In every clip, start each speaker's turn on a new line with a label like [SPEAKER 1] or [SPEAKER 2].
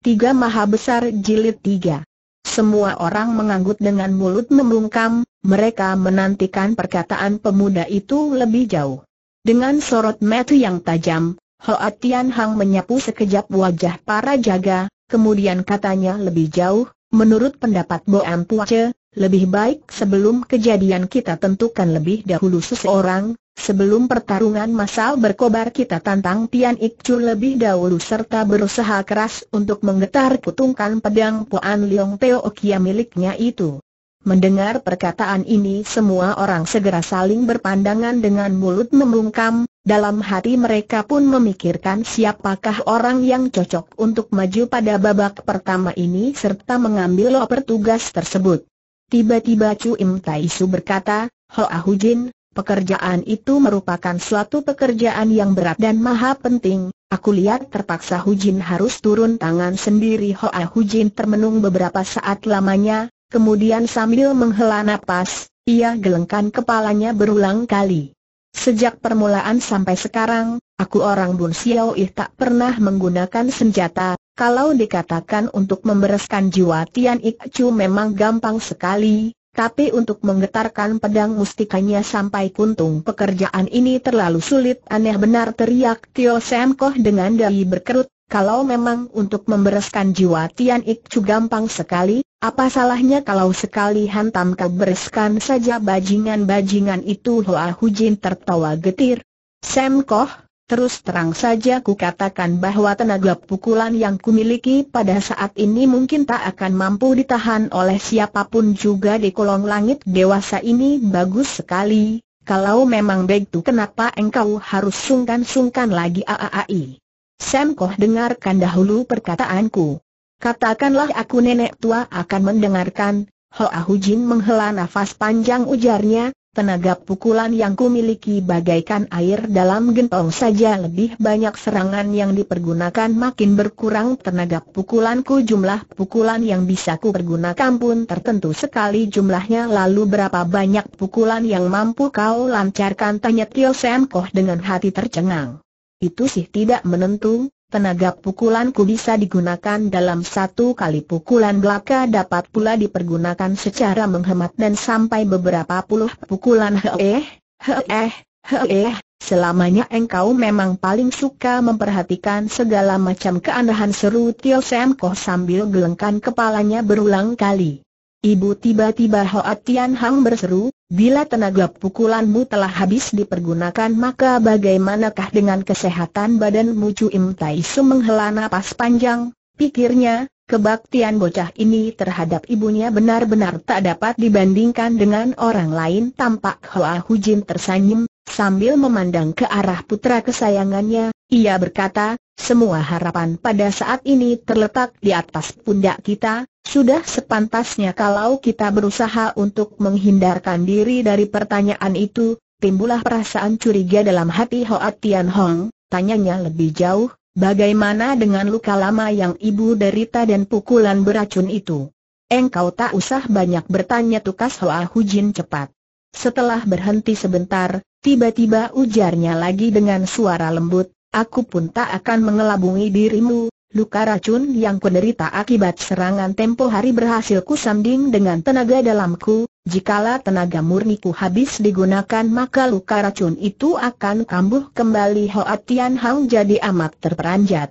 [SPEAKER 1] Tiga Maha Besar Jilid Tiga Semua orang menganggut dengan mulut membungkam, mereka menantikan perkataan pemuda itu lebih jauh. Dengan sorot mata yang tajam, Hoa Tian Hang menyapu sekejap wajah para jaga, kemudian katanya lebih jauh, menurut pendapat Bo Ampuace, lebih baik sebelum kejadian kita tentukan lebih dahulu seseorang, Sebelum pertarungan masal berkobar kita tantang Tian Ik Chu lebih dahulu serta berusaha keras untuk menggetar putungkan pedang Puan Leong Teo Kia miliknya itu. Mendengar perkataan ini semua orang segera saling berpandangan dengan mulut membungkam, dalam hati mereka pun memikirkan siapakah orang yang cocok untuk maju pada babak pertama ini serta mengambil loper tugas tersebut. Tiba-tiba Chu Im Taisu berkata, Hoa Hujin, Pekerjaan itu merupakan suatu pekerjaan yang berat dan maha penting. Aku lihat terpaksa Hujin harus turun tangan sendiri. Hoa Hujin termenung beberapa saat lamanya, kemudian sambil menghela napas, ia gelengkan kepalanya berulang kali. Sejak permulaan sampai sekarang, aku orang Bun Xiao Ih tak pernah menggunakan senjata, kalau dikatakan untuk membereskan jiwa Tian Ik Chu memang gampang sekali, tapi untuk menggetarkan pedang mustikanya sampai kuntung pekerjaan ini terlalu sulit. Aneh benar teriak Tio Sam Koh dengan dahi berkerut, kalau memang untuk membereskan jiwa Tian Ik Chu gampang sekali, apa salahnya kalau sekali hantam kau bereskan saja bajingan-bajingan itu? Hoa Hujin tertawa getir. Sam Koh, Terus terang saja ku katakan bahwa tenaga pukulan yang kumiliki pada saat ini mungkin tak akan mampu ditahan oleh siapa pun juga di kolong langit dewasa ini bagus sekali. Kalau memang begitu kenapa engkau harus sungkan-sungkan lagi aaai? Sam Koh dengarkan dahulu perkataanku. Katakanlah aku nenek tua akan mendengarkan, Hoa Hujin menghela nafas panjang ujarnya, Tenaga pukulan yang kumiliki bagaikan air dalam gentong saja lebih banyak serangan yang dipergunakan makin berkurang. Tenaga pukulanku jumlah pukulan yang bisa ku pergunakan pun tertentu sekali. Jumlahnya lalu berapa banyak pukulan yang mampu kau lancarkan? Tanya Tio Sam dengan hati tercengang. Itu sih tidak menentu, tenaga pukulanku bisa digunakan dalam satu kali pukulan belaka dapat pula dipergunakan secara menghemat dan sampai beberapa puluh pukulan heeh, heeh, heeh, selamanya engkau memang paling suka memperhatikan segala macam keanehan seru Tio Sam sambil gelengkan kepalanya berulang kali. Ibu tiba-tiba Hoa Tian Hang berseru, bila tenaga pukulanmu telah habis dipergunakan maka bagaimanakah dengan kesehatan badanmu? Cu Im Tai Su menghela napas panjang, pikirnya, kebaktian bocah ini terhadap ibunya benar-benar tak dapat dibandingkan dengan orang lain. Tampak Hoa Hujin tersenyum, sambil memandang ke arah putra kesayangannya, ia berkata, semua harapan pada saat ini terletak di atas pundak kita, sudah sepantasnya kalau kita berusaha untuk menghindarkan diri dari pertanyaan itu, timbullah perasaan curiga dalam hati Hoa Tian Hong, tanyanya lebih jauh, bagaimana dengan luka lama yang ibu derita dan pukulan beracun itu? Engkau tak usah banyak bertanya tukas Hoa Hujin cepat. Setelah berhenti sebentar, tiba-tiba ujarnya lagi dengan suara lembut, aku pun tak akan mengelabungi dirimu, Luka racun yang kuderita akibat serangan tempo hari berhasil kusanding dengan tenaga dalamku, jikala tenaga murniku habis digunakan maka luka racun itu akan kambuh kembali Hoa Tian Hang jadi amat terperanjat.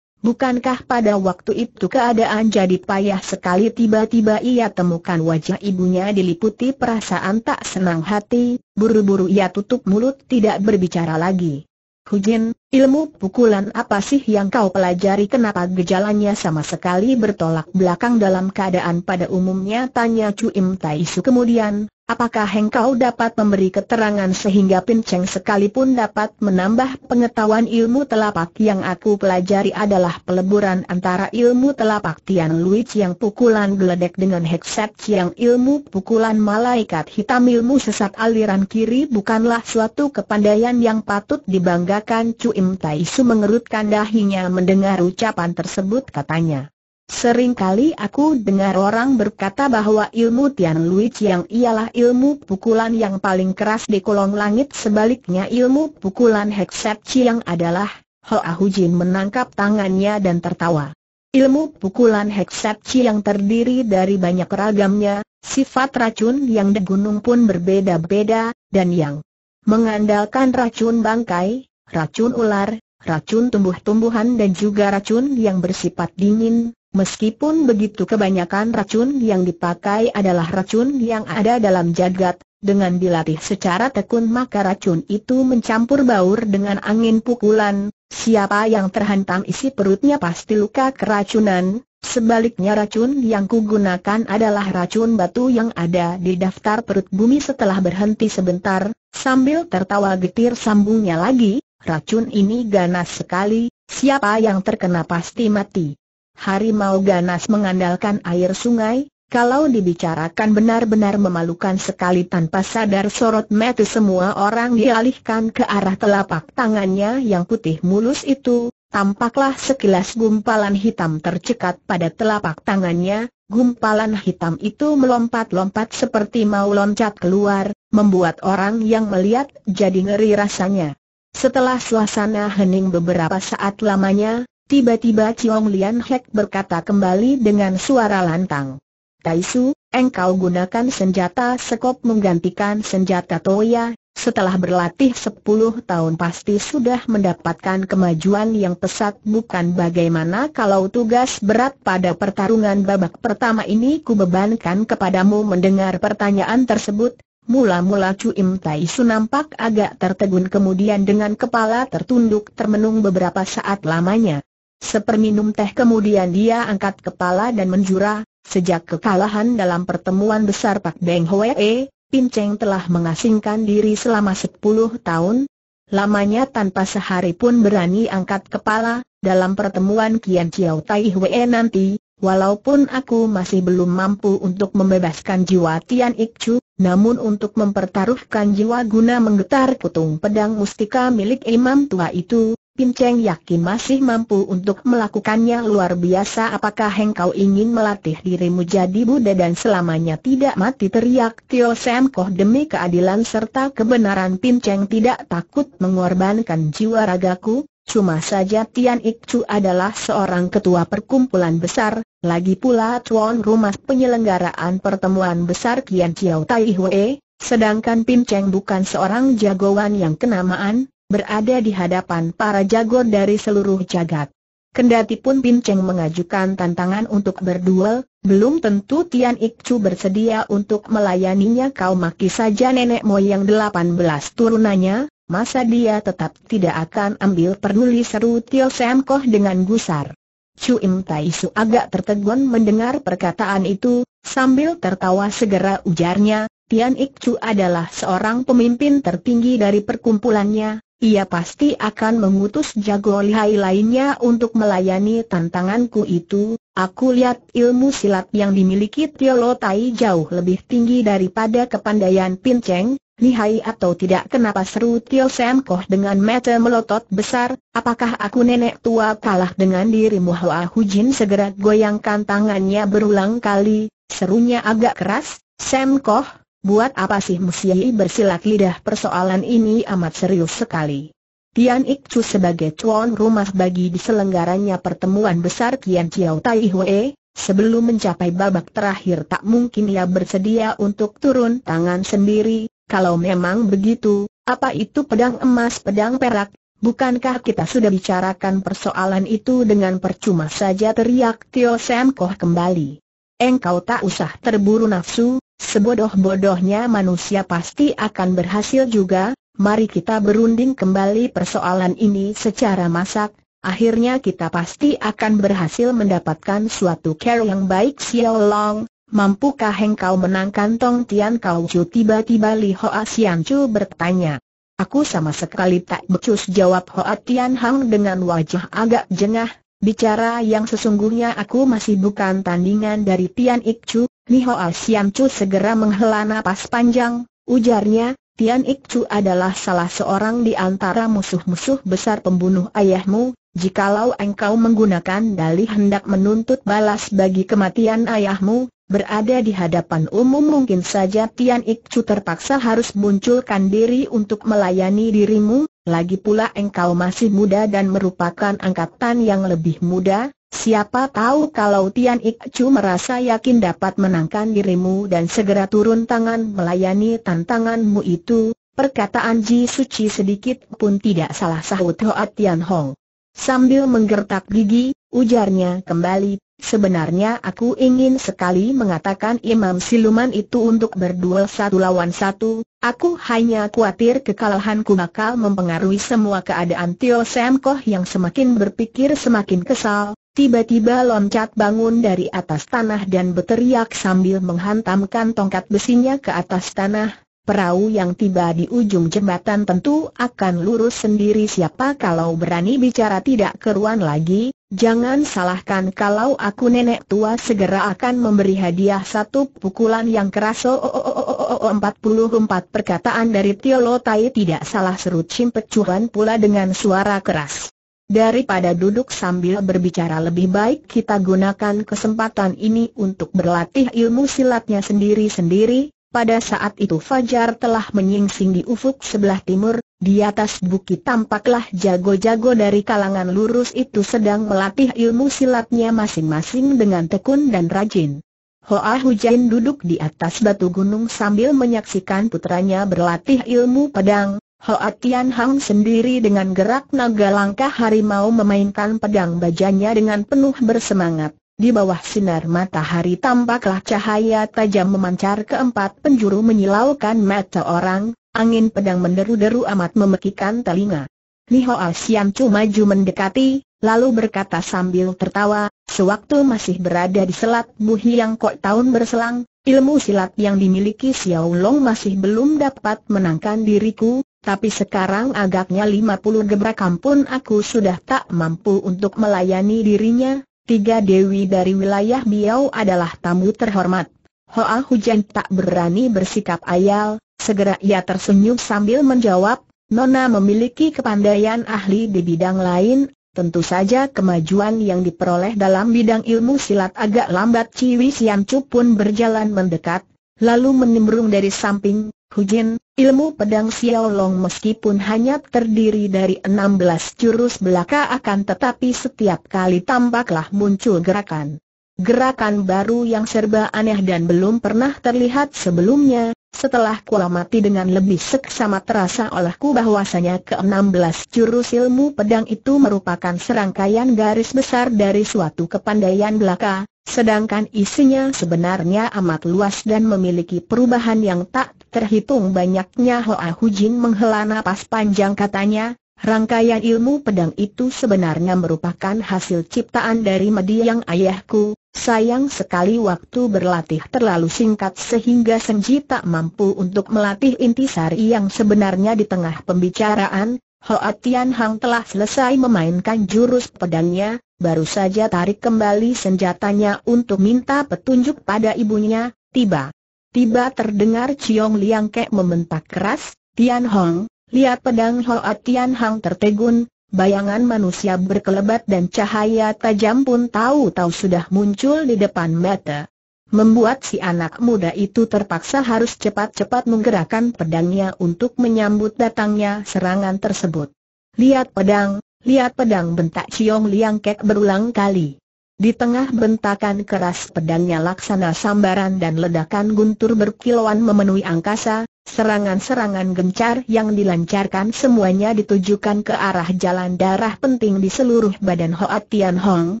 [SPEAKER 1] Bukankah pada waktu itu keadaan jadi payah sekali tiba-tiba ia temukan wajah ibunya diliputi perasaan tak senang hati, buru-buru ia tutup mulut tidak berbicara lagi. Hujin, ilmu pukulan apa sih yang kau pelajari? Kenapa gejalanya sama sekali bertolak belakang dalam keadaan pada umumnya? tanya Chu Im Taisu kemudian, Apakah engkau dapat memberi keterangan sehingga pinceng sekalipun dapat menambah pengetahuan ilmu telapak yang aku pelajari adalah peleburan antara ilmu telapak Tian Lui yang pukulan geledek dengan hekset yang ilmu pukulan malaikat hitam ilmu sesat aliran kiri bukanlah suatu kepandaian yang patut dibanggakan Cu Im Tai Su mengerutkan dahinya mendengar ucapan tersebut katanya. Sering kali aku dengar orang berkata bahwa ilmu Tian Lui yang ialah ilmu pukulan yang paling keras di kolong langit sebaliknya ilmu pukulan Hekset yang adalah Hoa Hujin menangkap tangannya dan tertawa. Ilmu pukulan Heksapci yang terdiri dari banyak ragamnya, sifat racun yang di gunung pun berbeda-beda, dan yang mengandalkan racun bangkai, racun ular, racun tumbuh-tumbuhan dan juga racun yang bersifat dingin. Meskipun begitu kebanyakan racun yang dipakai adalah racun yang ada dalam jagat, dengan dilatih secara tekun maka racun itu mencampur baur dengan angin pukulan, Siapa yang terhantam isi perutnya pasti luka keracunan, sebaliknya racun yang kugunakan adalah racun batu yang ada di daftar perut bumi setelah berhenti sebentar, sambil tertawa getir sambungnya lagi, racun ini ganas sekali, siapa yang terkena pasti mati. Harimau ganas mengandalkan air sungai, kalau dibicarakan benar-benar memalukan sekali tanpa sadar sorot mata semua orang dialihkan ke arah telapak tangannya yang putih mulus itu, tampaklah sekilas gumpalan hitam tercekat pada telapak tangannya, gumpalan hitam itu melompat-lompat seperti mau loncat keluar, membuat orang yang melihat jadi ngeri rasanya. Setelah suasana hening beberapa saat lamanya, tiba-tiba Chiong Lian Hek berkata kembali dengan suara lantang. Taisu, engkau gunakan senjata sekop menggantikan senjata Toya, setelah berlatih 10 tahun pasti sudah mendapatkan kemajuan yang pesat bukan bagaimana kalau tugas berat pada pertarungan babak pertama ini kubebankan kepadamu mendengar pertanyaan tersebut, Mula-mula Chu Im Taisu nampak agak tertegun kemudian dengan kepala tertunduk termenung beberapa saat lamanya. Seperminum teh kemudian dia angkat kepala dan menjura, Sejak kekalahan dalam pertemuan besar Pak Beng Hwee, Pin Cheng telah mengasingkan diri selama 10 tahun. Lamanya tanpa sehari pun berani angkat kepala, dalam pertemuan Kian Chiao Tai Hwee nanti, walaupun aku masih belum mampu untuk membebaskan jiwa Tian Chu, namun untuk mempertaruhkan jiwa guna menggetar putung pedang mustika milik imam tua itu, Pinceng yakin masih mampu untuk melakukannya luar biasa. Apakah engkau ingin melatih dirimu jadi Buddha dan selamanya tidak mati? Teriak Tio Sam Koh demi keadilan serta kebenaran. Pinceng tidak takut mengorbankan jiwa ragaku, cuma saja Tian Ik Chu adalah seorang ketua perkumpulan besar, lagi pula tuan rumah penyelenggaraan pertemuan besar Kian Chiao Tai Hue, sedangkan Pinceng bukan seorang jagoan yang kenamaan, berada di hadapan para jago dari seluruh jagat. Kendati pun Bin Cheng mengajukan tantangan untuk berduel, belum tentu Tian Ik Chu bersedia untuk melayaninya kau maki saja nenek moyang 18 turunannya, masa dia tetap tidak akan ambil peduli seru Tio Sam Koh dengan gusar. Chu Im Tai Su agak tertegun mendengar perkataan itu, sambil tertawa segera ujarnya, Tian Ik Chu adalah seorang pemimpin tertinggi dari perkumpulannya, ia pasti akan mengutus jago lihai lainnya untuk melayani tantanganku itu. Aku lihat ilmu silat yang dimiliki Tio Tai jauh lebih tinggi daripada kepandaian Pinceng, lihai atau tidak kenapa seru Tio Sam Koh dengan mata melotot besar, apakah aku nenek tua kalah dengan dirimu? Hoa Hujin segera goyangkan tangannya berulang kali, serunya agak keras, Sam Koh, Buat apa sih mesti bersilat lidah? Persoalan ini amat serius sekali. Tian Chu sebagai tuan rumah bagi diselenggaranya pertemuan besar Kian Chiao Tai Hue, sebelum mencapai babak terakhir tak mungkin ia bersedia untuk turun tangan sendiri, kalau memang begitu, apa itu pedang emas pedang perak, bukankah kita sudah bicarakan persoalan itu dengan percuma saja? Teriak Tio Sam Koh kembali. Engkau tak usah terburu nafsu, Sebodoh-bodohnya manusia pasti akan berhasil juga, mari kita berunding kembali persoalan ini secara masak, akhirnya kita pasti akan berhasil mendapatkan suatu care yang baik Xiao Long. Mampukah engkau menangkan Tong Tian? Kau Chu tiba-tiba Li Hoa Sian Chu bertanya. Aku sama sekali tak becus jawab Hoa Tian Hang dengan wajah agak jengah, bicara yang sesungguhnya aku masih bukan tandingan dari Tian Ik Chu, Ni Hoa Siam Chu segera menghela napas panjang, ujarnya, Tian Ik Chu adalah salah seorang di antara musuh-musuh besar pembunuh ayahmu, jikalau engkau menggunakan dalih hendak menuntut balas bagi kematian ayahmu, Berada di hadapan umum mungkin saja Tian Ikcu terpaksa harus munculkan diri untuk melayani dirimu, lagi pula engkau masih muda dan merupakan angkatan yang lebih muda, siapa tahu kalau Tian Ikcu merasa yakin dapat menangkan dirimu dan segera turun tangan melayani tantanganmu itu, perkataan Ji Suci sedikit pun tidak salah sahut Hoa Tian Hong. Sambil menggertak gigi, ujarnya kembali, Sebenarnya aku ingin sekali mengatakan imam siluman itu untuk berduel satu lawan satu, aku hanya khawatir kekalahanku bakal mempengaruhi semua keadaan Tio Sam Koh yang semakin berpikir semakin kesal, tiba-tiba loncat bangun dari atas tanah dan berteriak sambil menghantamkan tongkat besinya ke atas tanah, Perahu yang tiba di ujung jembatan tentu akan lurus sendiri. Siapa kalau berani bicara tidak keruan lagi, jangan salahkan kalau aku nenek tua segera akan memberi hadiah satu pukulan yang keras oh, oh, oh, oh, oh 44 perkataan dari Tiolo Tai tidak salah serut Cuan pula dengan suara keras. Daripada duduk sambil berbicara lebih baik kita gunakan kesempatan ini untuk berlatih ilmu silatnya sendiri-sendiri, pada saat itu Fajar telah menyingsing di ufuk sebelah timur, di atas bukit tampaklah jago-jago dari kalangan lurus itu sedang melatih ilmu silatnya masing-masing dengan tekun dan rajin. Hoa Hujain duduk di atas batu gunung sambil menyaksikan putranya berlatih ilmu pedang, Hoa Tian Hang sendiri dengan gerak naga langkah harimau memainkan pedang bajanya dengan penuh bersemangat. Di bawah sinar matahari tampaklah cahaya tajam memancar keempat penjuru menyilaukan mata orang, angin pedang menderu-deru amat memekikan telinga. Liho Asian Chu maju mendekati, lalu berkata sambil tertawa, sewaktu masih berada di selat Bu Hiang Kok tahun berselang, ilmu silat yang dimiliki Xiao Long masih belum dapat menangkan diriku, tapi sekarang agaknya 50 gebrakan pun aku sudah tak mampu untuk melayani dirinya, Tiga dewi dari wilayah Biau adalah tamu terhormat. Hoa Hujan tak berani bersikap ayal, segera ia tersenyum sambil menjawab, Nona memiliki kepandaian ahli di bidang lain, tentu saja kemajuan yang diperoleh dalam bidang ilmu silat agak lambat Ciwi Sian Chu pun berjalan mendekat, lalu menimbrung dari samping, Hujin, ilmu pedang Xiao Long meskipun hanya terdiri dari 16 jurus belaka akan tetapi setiap kali tampaklah muncul gerakan. Gerakan baru yang serba aneh dan belum pernah terlihat sebelumnya, setelah kuamati dengan lebih seksama terasa olehku bahwasanya ke-16 jurus ilmu pedang itu merupakan serangkaian garis besar dari suatu kepandaian belaka, sedangkan isinya sebenarnya amat luas dan memiliki perubahan yang tak terhitung banyaknya. Hoa Hujin menghela napas panjang katanya, rangkaian ilmu pedang itu sebenarnya merupakan hasil ciptaan dari mediang ayahku, sayang sekali waktu berlatih terlalu singkat sehingga Senji tak mampu untuk melatih intisari yang sebenarnya di tengah pembicaraan, Hoa Tian Hang telah selesai memainkan jurus pedangnya, baru saja tarik kembali senjatanya untuk minta petunjuk pada ibunya, tiba. Tiba terdengar Ciong Liang Kek membentak keras, Tian Hong, lihat pedang Hoa Tian Hang tertegun, bayangan manusia berkelebat dan cahaya tajam pun tahu-tahu sudah muncul di depan mata. Membuat si anak muda itu terpaksa harus cepat-cepat menggerakkan pedangnya untuk menyambut datangnya serangan tersebut. Lihat pedang, lihat pedang bentak Ciong Liang Kek berulang kali. Di tengah bentakan keras pedangnya laksana sambaran dan ledakan guntur berkilauan memenuhi angkasa, serangan-serangan gencar yang dilancarkan semuanya ditujukan ke arah jalan darah penting di seluruh badan Hoa Tian Hong.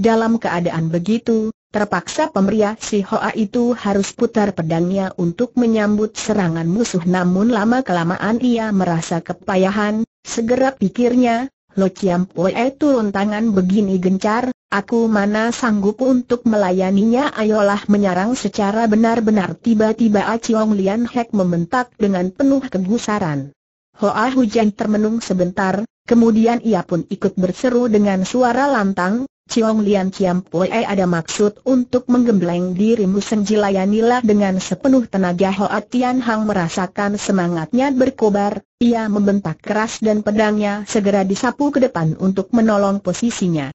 [SPEAKER 1] Dalam keadaan begitu, terpaksa pemberiah si Hoa itu harus putar pedangnya untuk menyambut serangan musuh namun lama-kelamaan ia merasa kepayahan, segera pikirnya, Lo Chiam Pue turun tangan begini gencar, Aku mana sanggup untuk melayaninya? Ayolah menyerang secara benar-benar. Tiba-tiba Aciong Lian Hek membentak dengan penuh kegusaran. Hoa Hujan termenung sebentar, kemudian ia pun ikut berseru dengan suara lantang, Ciong Lian Ciam Pue ada maksud untuk menggembleng dirimu? Senjilayanilah dengan sepenuh tenaga. Hoa Tian Hang merasakan semangatnya berkobar, ia membentak keras dan pedangnya segera disapu ke depan untuk menolong posisinya.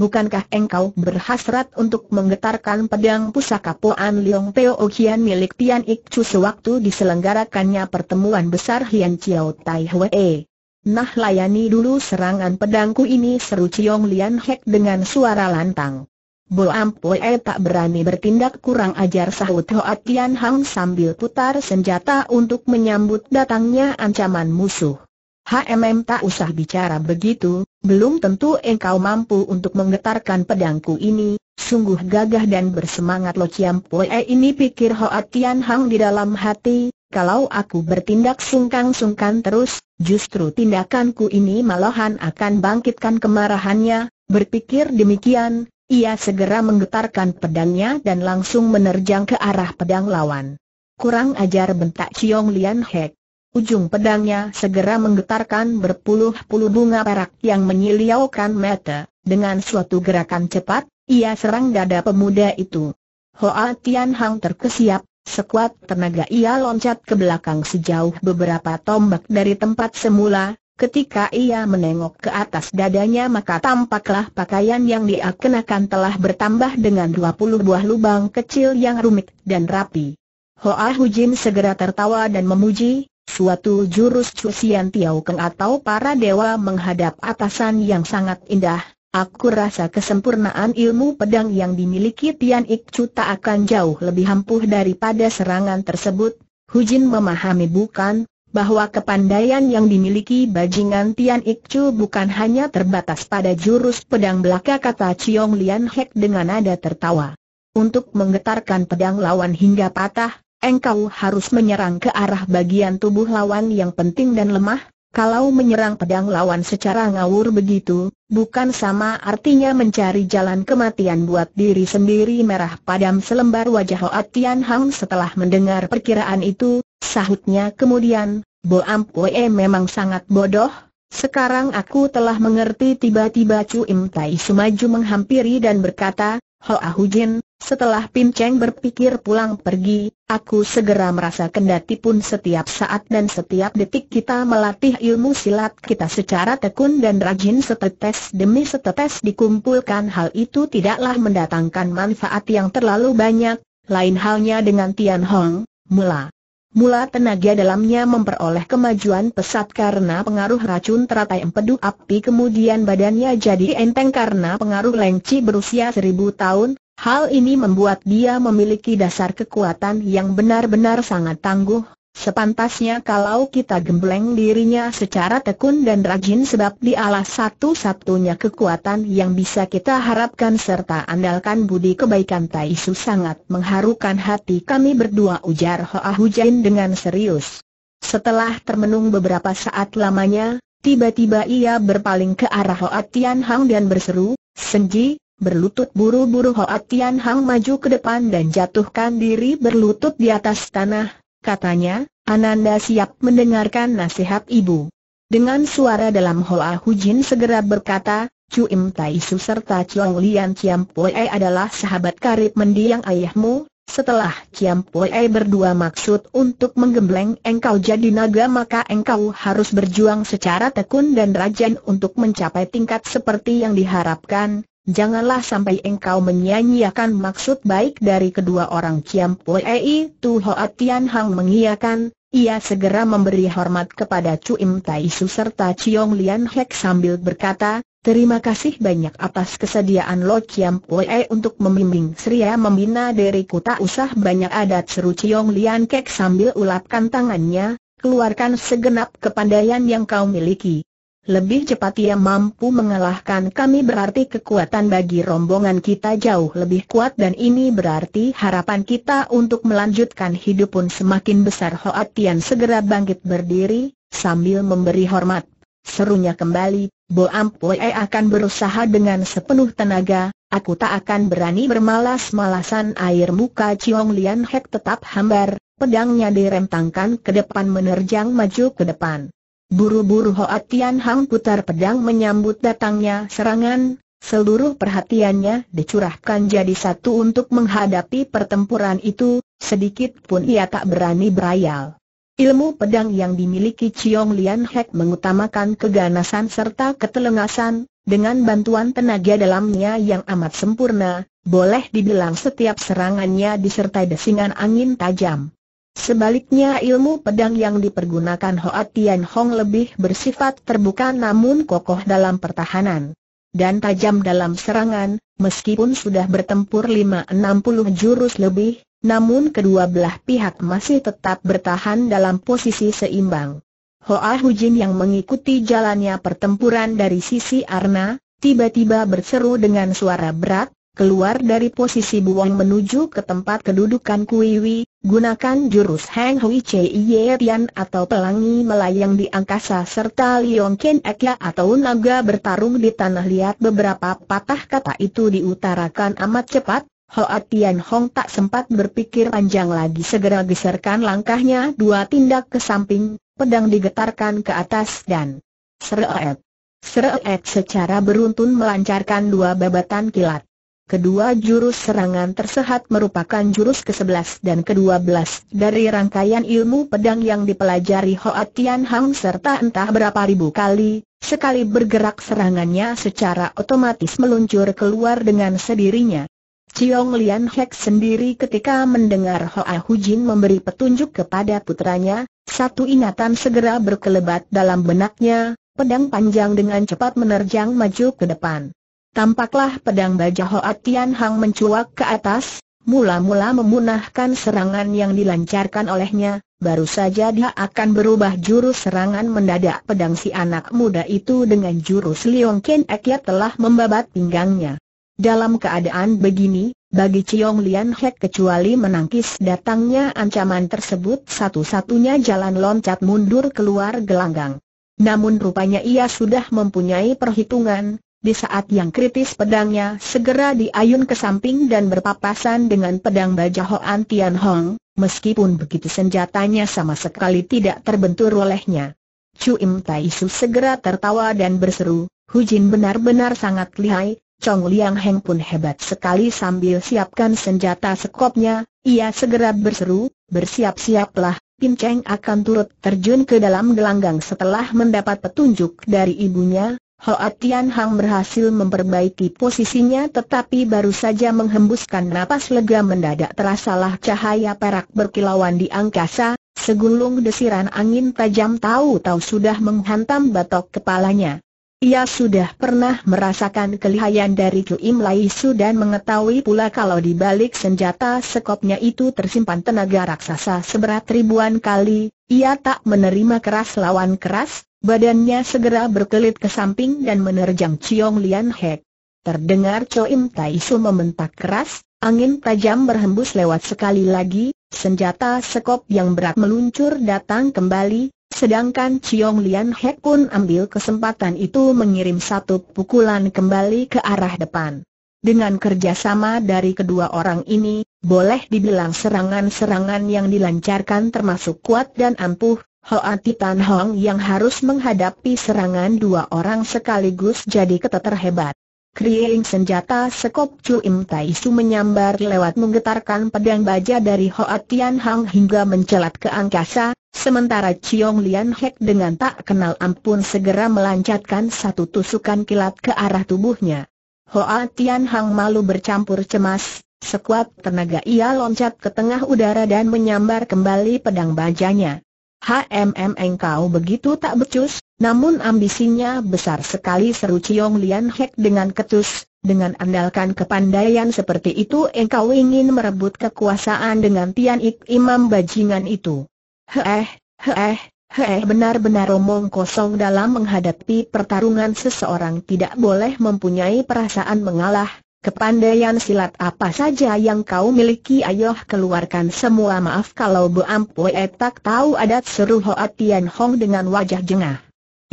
[SPEAKER 1] Bukankah engkau berhasrat untuk menggetarkan pedang pusaka Poan Leong Teo Okian milik Tian Ik Chu sewaktu diselenggarakannya pertemuan besar Hian Chiao Tai Hwee? Nah layani dulu serangan pedangku ini seru Chiong Lian Hek dengan suara lantang. Bo Ampoe tak berani bertindak kurang ajar sahut Hoa Tian Hang sambil putar senjata untuk menyambut datangnya ancaman musuh. HMM tak usah bicara begitu, belum tentu engkau mampu untuk menggetarkan pedangku ini, sungguh gagah dan bersemangat Lo Chiam Poe. Ini pikir Hoa Tian Hang di dalam hati, kalau aku bertindak sungkan-sungkan terus, justru tindakanku ini malahan akan bangkitkan kemarahannya, berpikir demikian, ia segera menggetarkan pedangnya dan langsung menerjang ke arah pedang lawan. Kurang ajar bentak Ciong Lian Hek. Ujung pedangnya segera menggetarkan berpuluh-puluh bunga perak yang menyiliaukan mata. Dengan suatu gerakan cepat, ia serang dada pemuda itu. Hoa Tian Hang terkesiap, sekuat tenaga ia loncat ke belakang sejauh beberapa tombak dari tempat semula, Ketika ia menengok ke atas dadanya maka tampaklah pakaian yang dia kenakan telah bertambah dengan 20 buah lubang kecil yang rumit dan rapi. Hoa Hujin segera tertawa dan memuji, suatu jurus cucian Tiao Keng atau para dewa menghadap atasan yang sangat indah. Aku rasa kesempurnaan ilmu pedang yang dimiliki Tian Ik Chu tak akan jauh lebih ampuh daripada serangan tersebut. Hujin memahami bukan, bahwa kepandaian yang dimiliki bajingan Tian Ikcu bukan hanya terbatas pada jurus pedang belaka kata Chiong Lian Hek dengan nada tertawa. Untuk menggetarkan pedang lawan hingga patah, engkau harus menyerang ke arah bagian tubuh lawan yang penting dan lemah, kalau menyerang pedang lawan secara ngawur begitu, bukan sama artinya mencari jalan kematian buat diri sendiri merah padam selembar wajah Hoa Tian Hang setelah mendengar perkiraan itu, Sahutnya kemudian, Bo Ampue memang sangat bodoh, sekarang aku telah mengerti tiba-tiba Chu Im Tai Sumaju menghampiri dan berkata, Hoa Hujin, setelah Pinceng berpikir pulang pergi, aku segera merasa kendati pun setiap saat dan setiap detik kita melatih ilmu silat kita secara tekun dan rajin setetes demi setetes dikumpulkan hal itu tidaklah mendatangkan manfaat yang terlalu banyak, lain halnya dengan Tian Hong, mula. Mula tenaga dalamnya memperoleh kemajuan pesat karena pengaruh racun teratai empedu api kemudian badannya jadi enteng karena pengaruh lengci berusia seribu tahun, hal ini membuat dia memiliki dasar kekuatan yang benar-benar sangat tangguh, Sepantasnya kalau kita gembleng dirinya secara tekun dan rajin sebab dialah satu-satunya kekuatan yang bisa kita harapkan serta andalkan budi kebaikan Taisu sangat mengharukan hati kami berdua ujar Hoa Hujain dengan serius. Setelah termenung beberapa saat lamanya, tiba-tiba ia berpaling ke arah Hoa Tian Hang dan berseru, Senji, berlutut buru-buru Hoa Tian Hang maju ke depan dan jatuhkan diri berlutut di atas tanah, katanya, Ananda siap mendengarkan nasihat ibu. Dengan suara dalam Hoa Hujin segera berkata, Chu Im Tai Su serta Chiong Lian Chiam Pue adalah sahabat karib mendiang ayahmu, setelah Chiam Pue berdua maksud untuk menggembleng engkau jadi naga maka engkau harus berjuang secara tekun dan rajin untuk mencapai tingkat seperti yang diharapkan, Janganlah sampai engkau menyia-nyiakan maksud baik dari kedua orang Ciam Pue itu Hoa Tian Hang mengiyakan, ia segera memberi hormat kepada Chu Im Tai Su serta Chiong Lian Hek sambil berkata, Terima kasih banyak atas kesediaan Lo Chiam Pue untuk membimbing Sria membina diriku tak usah banyak adat seru Chiong Lian Hek sambil ulapkan tangannya, keluarkan segenap kepandaian yang kau miliki. Lebih cepat ia mampu mengalahkan kami berarti kekuatan bagi rombongan kita jauh lebih kuat dan ini berarti harapan kita untuk melanjutkan hidup pun semakin besar Hoa Tian segera bangkit berdiri, sambil memberi hormat. Serunya kembali, Bo Ampue akan berusaha dengan sepenuh tenaga, aku tak akan berani bermalas-malasan air muka Chiong Lian Hek tetap hambar, pedangnya direntangkan ke depan menerjang maju ke depan. Buru-buru Hoa Tian Hang putar pedang menyambut datangnya serangan, seluruh perhatiannya dicurahkan jadi satu untuk menghadapi pertempuran itu, sedikit pun ia tak berani berayal. Ilmu pedang yang dimiliki Chiong Lian Hek mengutamakan keganasan serta ketelengasan, dengan bantuan tenaga dalamnya yang amat sempurna, boleh dibilang setiap serangannya disertai desingan angin tajam. Sebaliknya ilmu pedang yang dipergunakan Hoa Tian Hong lebih bersifat terbuka namun kokoh dalam pertahanan. Dan tajam dalam serangan, meskipun sudah bertempur 5-60 jurus lebih, namun kedua belah pihak masih tetap bertahan dalam posisi seimbang. Hoa Hujin yang mengikuti jalannya pertempuran dari sisi Arna, tiba-tiba berseru dengan suara berat, keluar dari posisi buang menuju ke tempat kedudukan Kuiwi, gunakan jurus Hang Hui Chie Tian atau pelangi melayang di angkasa serta Liong Ken Ekya atau naga bertarung di tanah liat beberapa patah kata itu diutarakan amat cepat, Hoa Tian Hong tak sempat berpikir panjang lagi segera geserkan langkahnya dua tindak ke samping, pedang digetarkan ke atas dan Seret. Seret secara beruntun melancarkan dua babatan kilat. Kedua jurus serangan tersehat merupakan jurus ke-11 dan ke-12 dari rangkaian ilmu pedang yang dipelajari Hoa Tian Hang serta entah berapa ribu kali, sekali bergerak serangannya secara otomatis meluncur keluar dengan sendirinya. Chiong Lian Hek sendiri ketika mendengar Hoa Hujin memberi petunjuk kepada putranya, satu ingatan segera berkelebat dalam benaknya, pedang panjang dengan cepat menerjang maju ke depan. Tampaklah pedang baja Hoa Tian Hang mencuak ke atas, mula-mula memunahkan serangan yang dilancarkan olehnya, baru saja dia akan berubah jurus serangan mendadak pedang si anak muda itu dengan jurus Liong Ken Ekia telah membabat pinggangnya. Dalam keadaan begini, bagi Chiong Lian Hek kecuali menangkis datangnya ancaman tersebut satu-satunya jalan loncat mundur keluar gelanggang. Namun rupanya ia sudah mempunyai perhitungan, di saat yang kritis pedangnya segera diayun ke samping dan berpapasan dengan pedang baja Hoan Tian Hong, meskipun begitu senjatanya sama sekali tidak terbentur olehnya. Chu Im Tai Su segera tertawa dan berseru, Hujin benar-benar sangat lihai, Chong Liang Heng pun hebat sekali sambil siapkan senjata sekopnya, ia segera berseru, bersiap-siaplah, Pinceng akan turut terjun ke dalam gelanggang setelah mendapat petunjuk dari ibunya, Hoa Hang berhasil memperbaiki posisinya tetapi baru saja menghembuskan napas lega mendadak terasalah cahaya perak berkilauan di angkasa, segulung desiran angin tajam tahu-tahu sudah menghantam batok kepalanya. Ia sudah pernah merasakan kelihayan dari Im Lai Su dan mengetahui pula kalau di balik senjata sekopnya itu tersimpan tenaga raksasa seberat ribuan kali, ia tak menerima keras lawan keras, Badannya segera berkelit ke samping dan menerjang Chiong Lian Hek. Terdengar Cho Im Tai Su membentak keras, angin tajam berhembus lewat sekali lagi, senjata sekop yang berat meluncur datang kembali, sedangkan Chiong Lian Hek pun ambil kesempatan itu mengirim satu pukulan kembali ke arah depan. Dengan kerjasama dari kedua orang ini, boleh dibilang serangan-serangan yang dilancarkan termasuk kuat dan ampuh, Hoa Titan Hong yang harus menghadapi serangan dua orang sekaligus jadi keteter hebat. Kriing senjata sekop Chu Im Tai Su menyambar lewat menggetarkan pedang baja dari Hoa Tian Hang hingga mencelat ke angkasa, sementara Chiong Lian Hek dengan tak kenal ampun segera melancatkan satu tusukan kilat ke arah tubuhnya. Hoa Tian Hang malu bercampur cemas, sekuat tenaga ia loncat ke tengah udara dan menyambar kembali pedang bajanya. HMM engkau begitu tak becus, namun ambisinya besar sekali seru Ciong Lian Hek dengan ketus, dengan andalkan kepandaian seperti itu engkau ingin merebut kekuasaan dengan Tian Ik Imam bajingan itu. Heh, heh, heh benar-benar omong kosong dalam menghadapi pertarungan seseorang tidak boleh mempunyai perasaan mengalah, Kepandaian silat apa saja yang kau miliki ayo keluarkan semua maaf kalau Bu Ampue tak tahu adat seru Hoa Tian Hong dengan wajah jengah.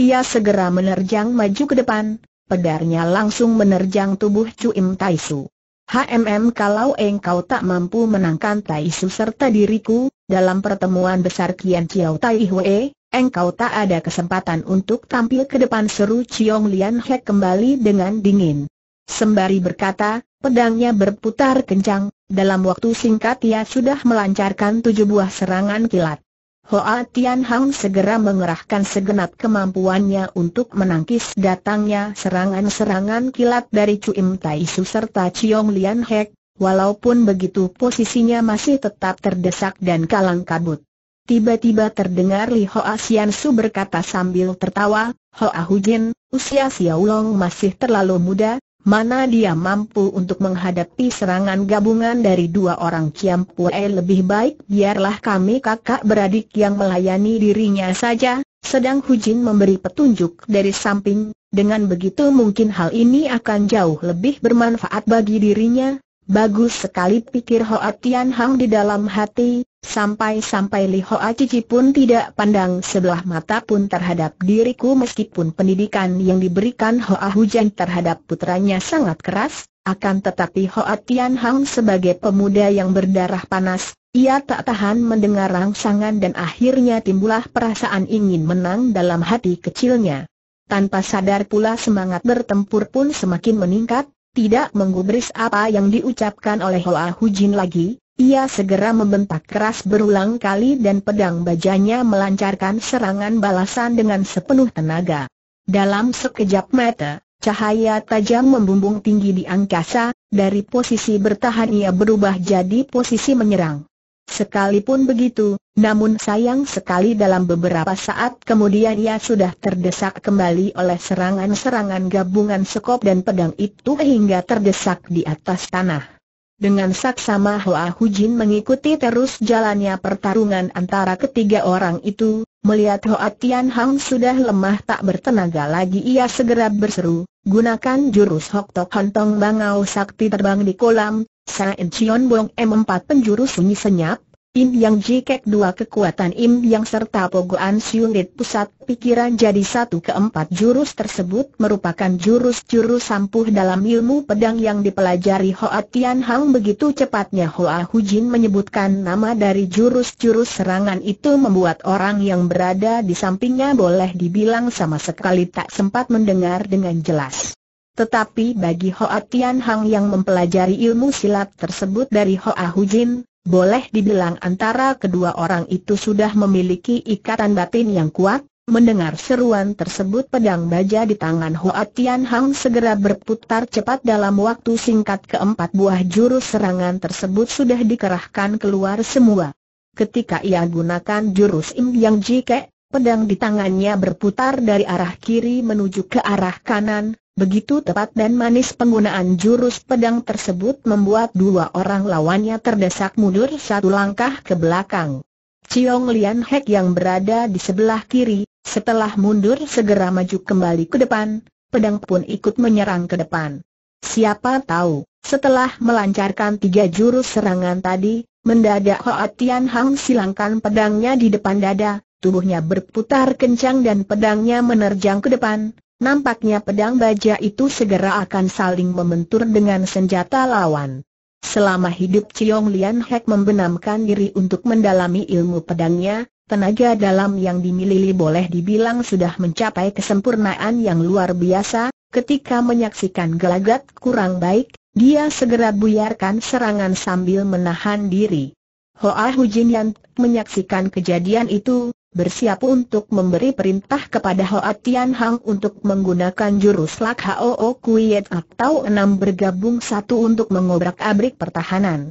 [SPEAKER 1] Ia segera menerjang maju ke depan, pedarnya langsung menerjang tubuh Chu Im Tai Su. HMM kalau engkau tak mampu menangkan Tai Su serta diriku, dalam pertemuan besar Kian Chiao Tai Hue, engkau tak ada kesempatan untuk tampil ke depan seru Chiong Lian Hek kembali dengan dingin. Sembari berkata, pedangnya berputar kencang, dalam waktu singkat ia sudah melancarkan tujuh buah serangan kilat. Hoa Tian Hang segera mengerahkan segenap kemampuannya untuk menangkis datangnya serangan-serangan kilat dari Cuim Tai Su serta Chiong Lian Hek, walaupun begitu posisinya masih tetap terdesak dan kalang kabut. Tiba-tiba terdengar Li Hoa Sian Su berkata sambil tertawa, Hoa Hujin, usia Xiao Long masih terlalu muda, Mana dia mampu untuk menghadapi serangan gabungan dari dua orang Kiam Pue lebih baik biarlah kami kakak beradik yang melayani dirinya saja, sedang Hujin memberi petunjuk dari samping, dengan begitu mungkin hal ini akan jauh lebih bermanfaat bagi dirinya, Bagus sekali pikir Hoa Tian Hang di dalam hati, sampai-sampai Li Hoa Cici pun tidak pandang sebelah mata pun terhadap diriku meskipun pendidikan yang diberikan Hoa Hujan terhadap putranya sangat keras, akan tetapi Hoa Tian Hang sebagai pemuda yang berdarah panas, ia tak tahan mendengar rangsangan dan akhirnya timbullah perasaan ingin menang dalam hati kecilnya. Tanpa sadar pula semangat bertempur pun semakin meningkat, tidak menggubris apa yang diucapkan oleh Hoa Hujin lagi, ia segera membentak keras berulang kali dan pedang bajanya melancarkan serangan balasan dengan sepenuh tenaga. Dalam sekejap mata, cahaya tajam membumbung tinggi di angkasa, dari posisi bertahan ia berubah jadi posisi menyerang. Sekalipun begitu, namun sayang sekali dalam beberapa saat kemudian ia sudah terdesak kembali oleh serangan-serangan gabungan sekop dan pedang itu hingga terdesak di atas tanah. Dengan saksama Hoa Hujin mengikuti terus jalannya pertarungan antara ketiga orang itu, melihat Hoa Tian Hang sudah lemah tak bertenaga lagi ia segera berseru, gunakan jurus Hok Tok Hontong Bangau Sakti terbang di kolam, Sain Chion Bong M4 penjuru sunyi senyap, Im Yang Jikek dua kekuatan Im Yang serta Pogoan Siulit pusat pikiran jadi satu keempat jurus tersebut merupakan jurus-jurus sampuh dalam ilmu pedang yang dipelajari Hoa Tian Hang begitu cepatnya Hoa Hujin menyebutkan nama dari jurus-jurus serangan itu membuat orang yang berada di sampingnya boleh dibilang sama sekali tak sempat mendengar dengan jelas. Tetapi bagi Hoa Tian Hang yang mempelajari ilmu silat tersebut dari Hoa Hujin, boleh dibilang antara kedua orang itu sudah memiliki ikatan batin yang kuat, mendengar seruan tersebut pedang baja di tangan Hoa Tian segera berputar cepat dalam waktu singkat keempat buah jurus serangan tersebut sudah dikerahkan keluar semua. Ketika ia gunakan jurus Im Yang Jike, pedang di tangannya berputar dari arah kiri menuju ke arah kanan, Begitu tepat dan manis penggunaan jurus pedang tersebut membuat dua orang lawannya terdesak mundur satu langkah ke belakang. Ciong Lian Hek yang berada di sebelah kiri, setelah mundur segera maju kembali ke depan, pedang pun ikut menyerang ke depan. Siapa tahu, setelah melancarkan tiga jurus serangan tadi, mendadak Hoa Tian Hang silangkan pedangnya di depan dada, tubuhnya berputar kencang dan pedangnya menerjang ke depan, Nampaknya pedang baja itu segera akan saling membentur dengan senjata lawan. Selama hidup Ciong Lian Hek membenamkan diri untuk mendalami ilmu pedangnya, tenaga dalam yang dimiliki boleh dibilang sudah mencapai kesempurnaan yang luar biasa, ketika menyaksikan gelagat kurang baik, dia segera buyarkan serangan sambil menahan diri. Hoa Hujin yang menyaksikan kejadian itu, bersiap untuk memberi perintah kepada Hoa Tian Hang untuk menggunakan jurus Lak Hoo Kuyet atau enam bergabung satu untuk mengobrak-abrik pertahanan.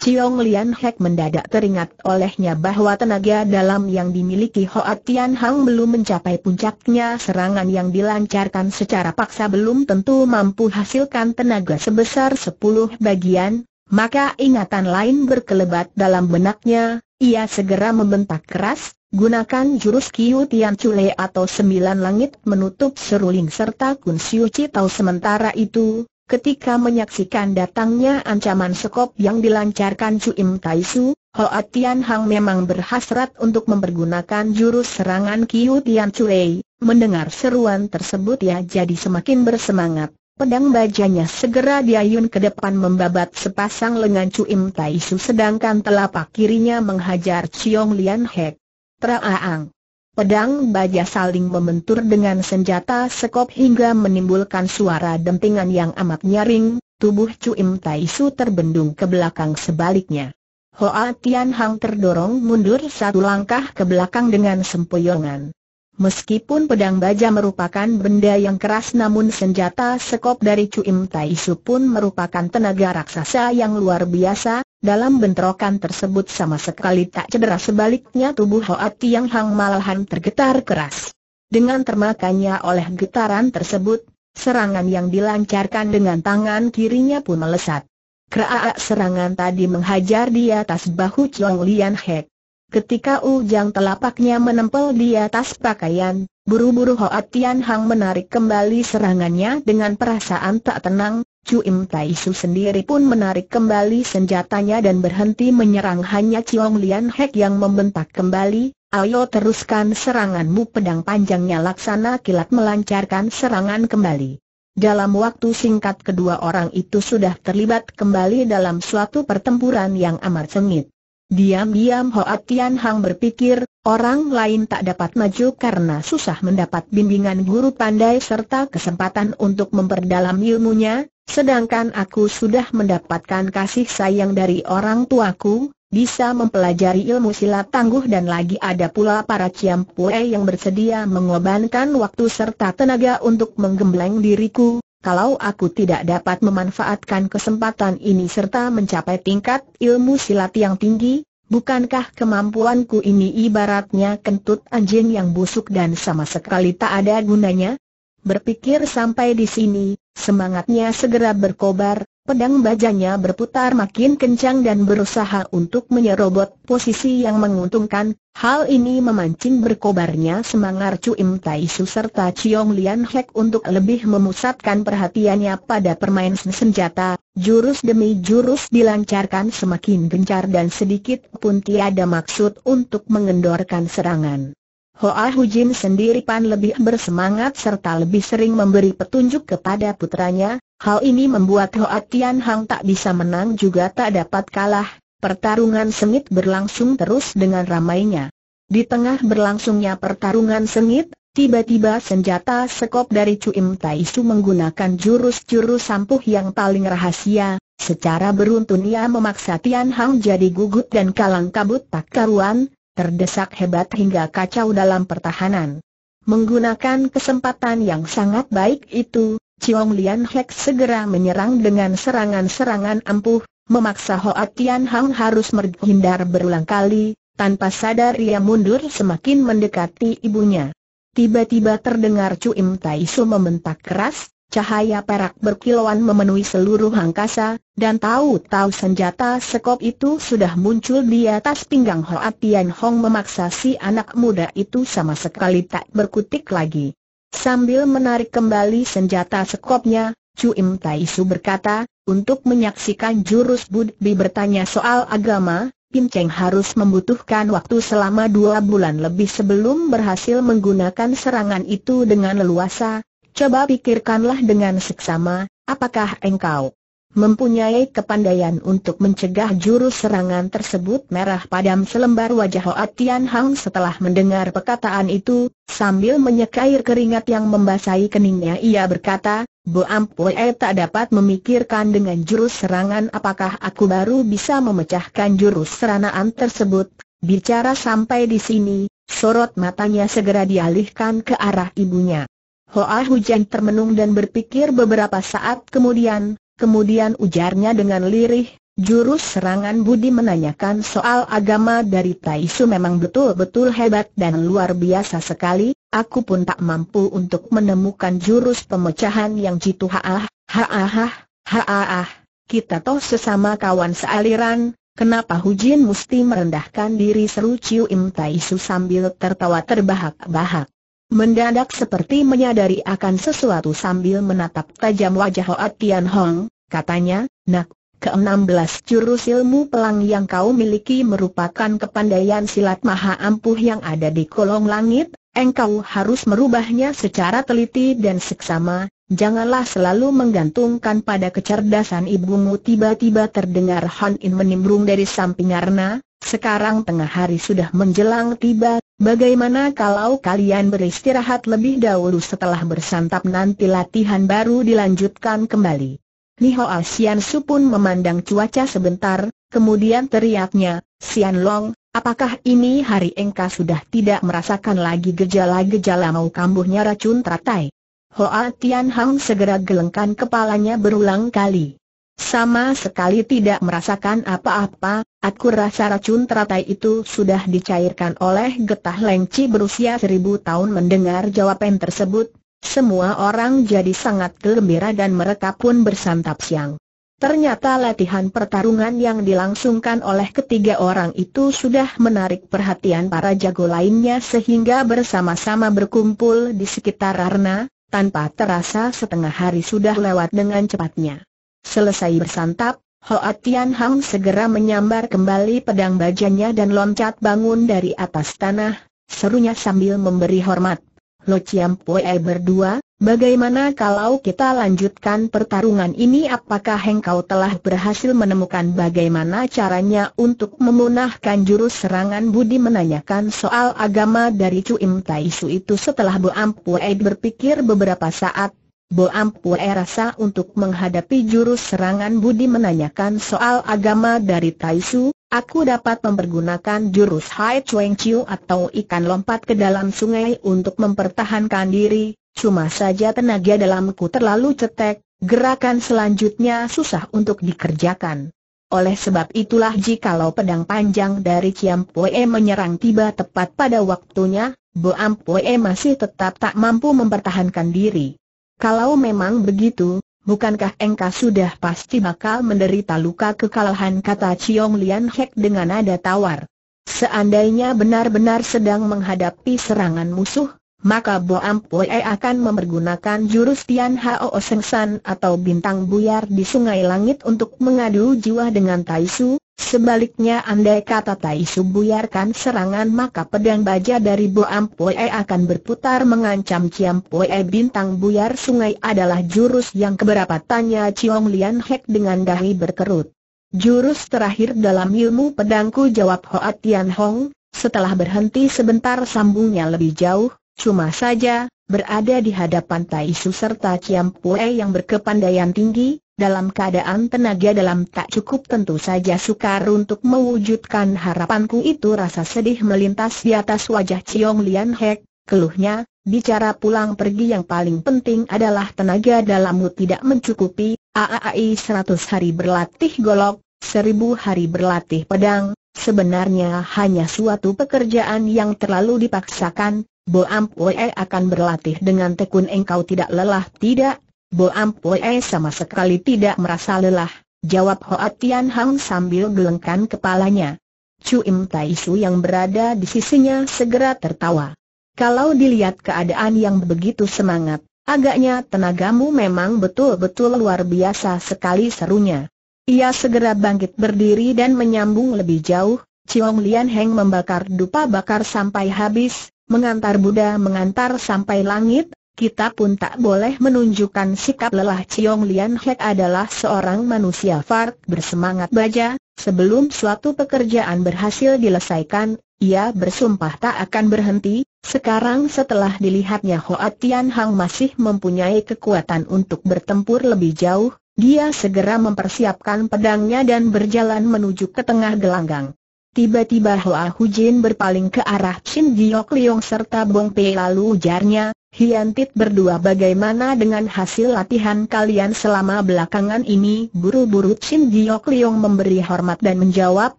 [SPEAKER 1] Ciong Lian Hek mendadak teringat olehnya bahwa tenaga dalam yang dimiliki Hoa Tian Hang belum mencapai puncaknya serangan yang dilancarkan secara paksa belum tentu mampu hasilkan tenaga sebesar sepuluh bagian, maka ingatan lain berkelebat dalam benaknya, ia segera membentak keras, Gunakan jurus Kiu Tian Cule atau Sembilan Langit menutup seruling serta Kun Siu Tahu sementara itu, ketika menyaksikan datangnya ancaman sekop yang dilancarkan Chu Im Tai Su, Hoa Tian Hang memang berhasrat untuk mempergunakan jurus serangan Kiu Tian Cule. Mendengar seruan tersebut ia jadi semakin bersemangat. Pedang bajanya segera diayun ke depan membabat sepasang lengan Chu Im Tai Su sedangkan telapak kirinya menghajar Chiong Lian Hek. Traaang. Pedang baja saling membentur dengan senjata sekop hingga menimbulkan suara dentingan yang amat nyaring, tubuh Cuim Tai Su terbendung ke belakang sebaliknya. Hoa Tian Hang terdorong mundur satu langkah ke belakang dengan sempoyongan. Meskipun pedang baja merupakan benda yang keras namun senjata sekop dari Cuim Taisu pun merupakan tenaga raksasa yang luar biasa, dalam bentrokan tersebut sama sekali tak cedera sebaliknya tubuh Hoa Tian Hang malahan tergetar keras. Dengan termakanya oleh getaran tersebut, serangan yang dilancarkan dengan tangan kirinya pun melesat. Kerak serangan tadi menghajar di atas bahu Chong Lian Hek. Ketika ujang telapaknya menempel di atas pakaian, buru-buru Hoa Tian Hang menarik kembali serangannya dengan perasaan tak tenang, Chu Im Tai Su sendiri pun menarik kembali senjatanya dan berhenti menyerang hanya Chong Lian Hek yang membentak kembali, ayo teruskan seranganmu pedang panjangnya laksana kilat melancarkan serangan kembali. Dalam waktu singkat kedua orang itu sudah terlibat kembali dalam suatu pertempuran yang amat sengit. Diam-diam Hoa Tian Hang berpikir, orang lain tak dapat maju karena susah mendapat bimbingan guru pandai serta kesempatan untuk memperdalam ilmunya, sedangkan aku sudah mendapatkan kasih sayang dari orang tuaku, bisa mempelajari ilmu silat tangguh dan lagi ada pula para ciampue yang bersedia mengorbankan waktu serta tenaga untuk menggembleng diriku, kalau aku tidak dapat memanfaatkan kesempatan ini serta mencapai tingkat ilmu silat yang tinggi, bukankah kemampuanku ini ibaratnya kentut anjing yang busuk dan sama sekali tak ada gunanya? Berpikir sampai di sini, semangatnya segera berkobar, Pedang bajanya berputar makin kencang dan berusaha untuk menyerobot posisi yang menguntungkan, hal ini memancing berkobarnya semangat Chu Im Tai Su serta Chiong Lian Hek untuk lebih memusatkan perhatiannya pada permainan senjata, jurus demi jurus dilancarkan semakin gencar dan sedikit pun tiada maksud untuk mengendorkan serangan. Hoa Hujin sendiri pan lebih bersemangat serta lebih sering memberi petunjuk kepada putranya, hal ini membuat Hoa Tian Hang tak bisa menang juga tak dapat kalah, pertarungan sengit berlangsung terus dengan ramainya. Di tengah berlangsungnya pertarungan sengit, tiba-tiba senjata sekop dari Cuim Taisu menggunakan jurus-jurus sampuh yang paling rahasia, secara beruntun ia memaksa Tian Hang jadi gugut dan kalang kabut tak karuan, terdesak hebat hingga kacau dalam pertahanan. Menggunakan kesempatan yang sangat baik itu, Chiong Lian Hek segera menyerang dengan serangan-serangan ampuh, memaksa Hoa Tian Hang harus menghindar berulang kali, tanpa sadar ia mundur semakin mendekati ibunya. Tiba-tiba terdengar Cu Im Tai Su membentak keras, Cahaya perak berkilauan memenuhi seluruh angkasa, dan tahu-tahu senjata sekop itu sudah muncul di atas pinggang Hoa Tian Hong memaksa si anak muda itu sama sekali tak berkutik lagi. Sambil menarik kembali senjata sekopnya, Chu Im Tai Su berkata, untuk menyaksikan jurus Budbi bertanya soal agama, Kim Cheng harus membutuhkan waktu selama dua bulan lebih sebelum berhasil menggunakan serangan itu dengan leluasa, Coba pikirkanlah dengan seksama, apakah engkau mempunyai kepandaian untuk mencegah jurus serangan tersebut merah padam selembar wajah Hoa Tian Hang setelah mendengar perkataan itu, sambil menyekair keringat yang membasahi keningnya ia berkata, Bo Ampue tak dapat memikirkan dengan jurus serangan apakah aku baru bisa memecahkan jurus serangan tersebut, bicara sampai di sini, sorot matanya segera dialihkan ke arah ibunya. Hoa Hujan termenung dan berpikir beberapa saat kemudian, kemudian ujarnya dengan lirih, jurus serangan Budi menanyakan soal agama dari Taisu memang betul-betul hebat dan luar biasa sekali, aku pun tak mampu untuk menemukan jurus pemecahan yang jitu haah, haah, haah, kita toh sesama kawan sealiran, kenapa Hujin mesti merendahkan diri seru Ciu Im Taisu sambil tertawa terbahak-bahak. Mendadak seperti menyadari akan sesuatu sambil menatap tajam wajah Hoa Tian Hong, katanya, nak, ke-16 jurus ilmu pelang yang kau miliki merupakan kepandaian silat maha ampuh yang ada di kolong langit, engkau harus merubahnya secara teliti dan seksama, janganlah selalu menggantungkan pada kecerdasan ibumu. Tiba-tiba terdengar Han In menimbrung dari samping Arna, sekarang tengah hari sudah menjelang tiba, bagaimana kalau kalian beristirahat lebih dahulu setelah bersantap nanti latihan baru dilanjutkan kembali. Niho Asian Su pun memandang cuaca sebentar, kemudian teriaknya, Sian Long, apakah ini hari engkau sudah tidak merasakan lagi gejala-gejala mau kambuhnya racun teratai? Hoa Tian Hang segera gelengkan kepalanya berulang kali. Sama sekali tidak merasakan apa-apa, aku rasa racun teratai itu sudah dicairkan oleh getah lengci berusia seribu tahun mendengar jawaban tersebut. Semua orang jadi sangat gembira dan mereka pun bersantap siang. Ternyata latihan pertarungan yang dilangsungkan oleh ketiga orang itu sudah menarik perhatian para jago lainnya sehingga bersama-sama berkumpul di sekitar Arna, tanpa terasa setengah hari sudah lewat dengan cepatnya. Selesai bersantap, Hoa Tian Hang segera menyambar kembali pedang bajanya dan loncat bangun dari atas tanah, serunya sambil memberi hormat. Lo Chiam Pue berdua, bagaimana kalau kita lanjutkan pertarungan ini? Apakah engkau telah berhasil menemukan bagaimana caranya untuk memunahkan jurus serangan? Budi menanyakan soal agama dari Chu Im Tai Su itu setelah Bo Ampue berpikir beberapa saat, Bo Ampue rasa untuk menghadapi jurus serangan Budi menanyakan soal agama dari Taisu, aku dapat mempergunakan jurus Hai Chueng Chiu atau ikan lompat ke dalam sungai untuk mempertahankan diri, cuma saja tenaga dalamku terlalu cetek, gerakan selanjutnya susah untuk dikerjakan. Oleh sebab itulah jikalau pedang panjang dari Ciam Pue menyerang tiba tepat pada waktunya, Bo Ampue masih tetap tak mampu mempertahankan diri. Kalau memang begitu, bukankah engkau sudah pasti bakal menderita luka kekalahan kata Chiong Lian Hek dengan nada tawar. Seandainya benar-benar sedang menghadapi serangan musuh, maka Bo Ampue akan mempergunakan jurus Tian Hao Seng San atau bintang buyar di sungai langit untuk mengadu jiwa dengan Taisu, Sebaliknya andai kata Taisu buyarkan serangan maka pedang baja dari Bo Ampue akan berputar mengancam Ciam Pue. Bintang buyar sungai adalah jurus yang keberapa? Tanya Chiong Lian Hek dengan dahi berkerut. Jurus terakhir dalam ilmu pedangku jawab Hoa Tian Hong, setelah berhenti sebentar sambungnya lebih jauh, cuma saja, berada di hadapan Taisu serta Ciam Pue yang berkepandaian tinggi, dalam keadaan tenaga dalam tak cukup tentu saja sukar untuk mewujudkan harapanku itu rasa sedih melintas di atas wajah Chiong Lian Hek, keluhnya, bicara pulang pergi yang paling penting adalah tenaga dalammu tidak mencukupi, AAI 100 hari berlatih golok, 1000 hari berlatih pedang, sebenarnya hanya suatu pekerjaan yang terlalu dipaksakan, Bo Ampue akan berlatih dengan tekun engkau tidak lelah tidak, Bo Ampue sama sekali tidak merasa lelah, jawab Hoa Tian Hang sambil gelengkan kepalanya. Chu Im Tai Su yang berada di sisinya segera tertawa. Kalau dilihat keadaan yang begitu semangat, agaknya tenagamu memang betul-betul luar biasa sekali serunya. Ia segera bangkit berdiri dan menyambung lebih jauh, Chiong Lian Heng membakar dupa bakar sampai habis, mengantar Buddha mengantar sampai langit, kita pun tak boleh menunjukkan sikap lelah Chiong Lian Hek adalah seorang manusia fart bersemangat baja, sebelum suatu pekerjaan berhasil diselesaikan, ia bersumpah tak akan berhenti, sekarang setelah dilihatnya Hoa Tian Hang masih mempunyai kekuatan untuk bertempur lebih jauh, dia segera mempersiapkan pedangnya dan berjalan menuju ke tengah gelanggang. Tiba-tiba Hoa Hujin berpaling ke arah Chin Giok Liong serta Bong Pei lalu ujarnya, Hiantit berdua bagaimana dengan hasil latihan kalian selama belakangan ini? Buru-buru Chin Giok Liong memberi hormat dan menjawab,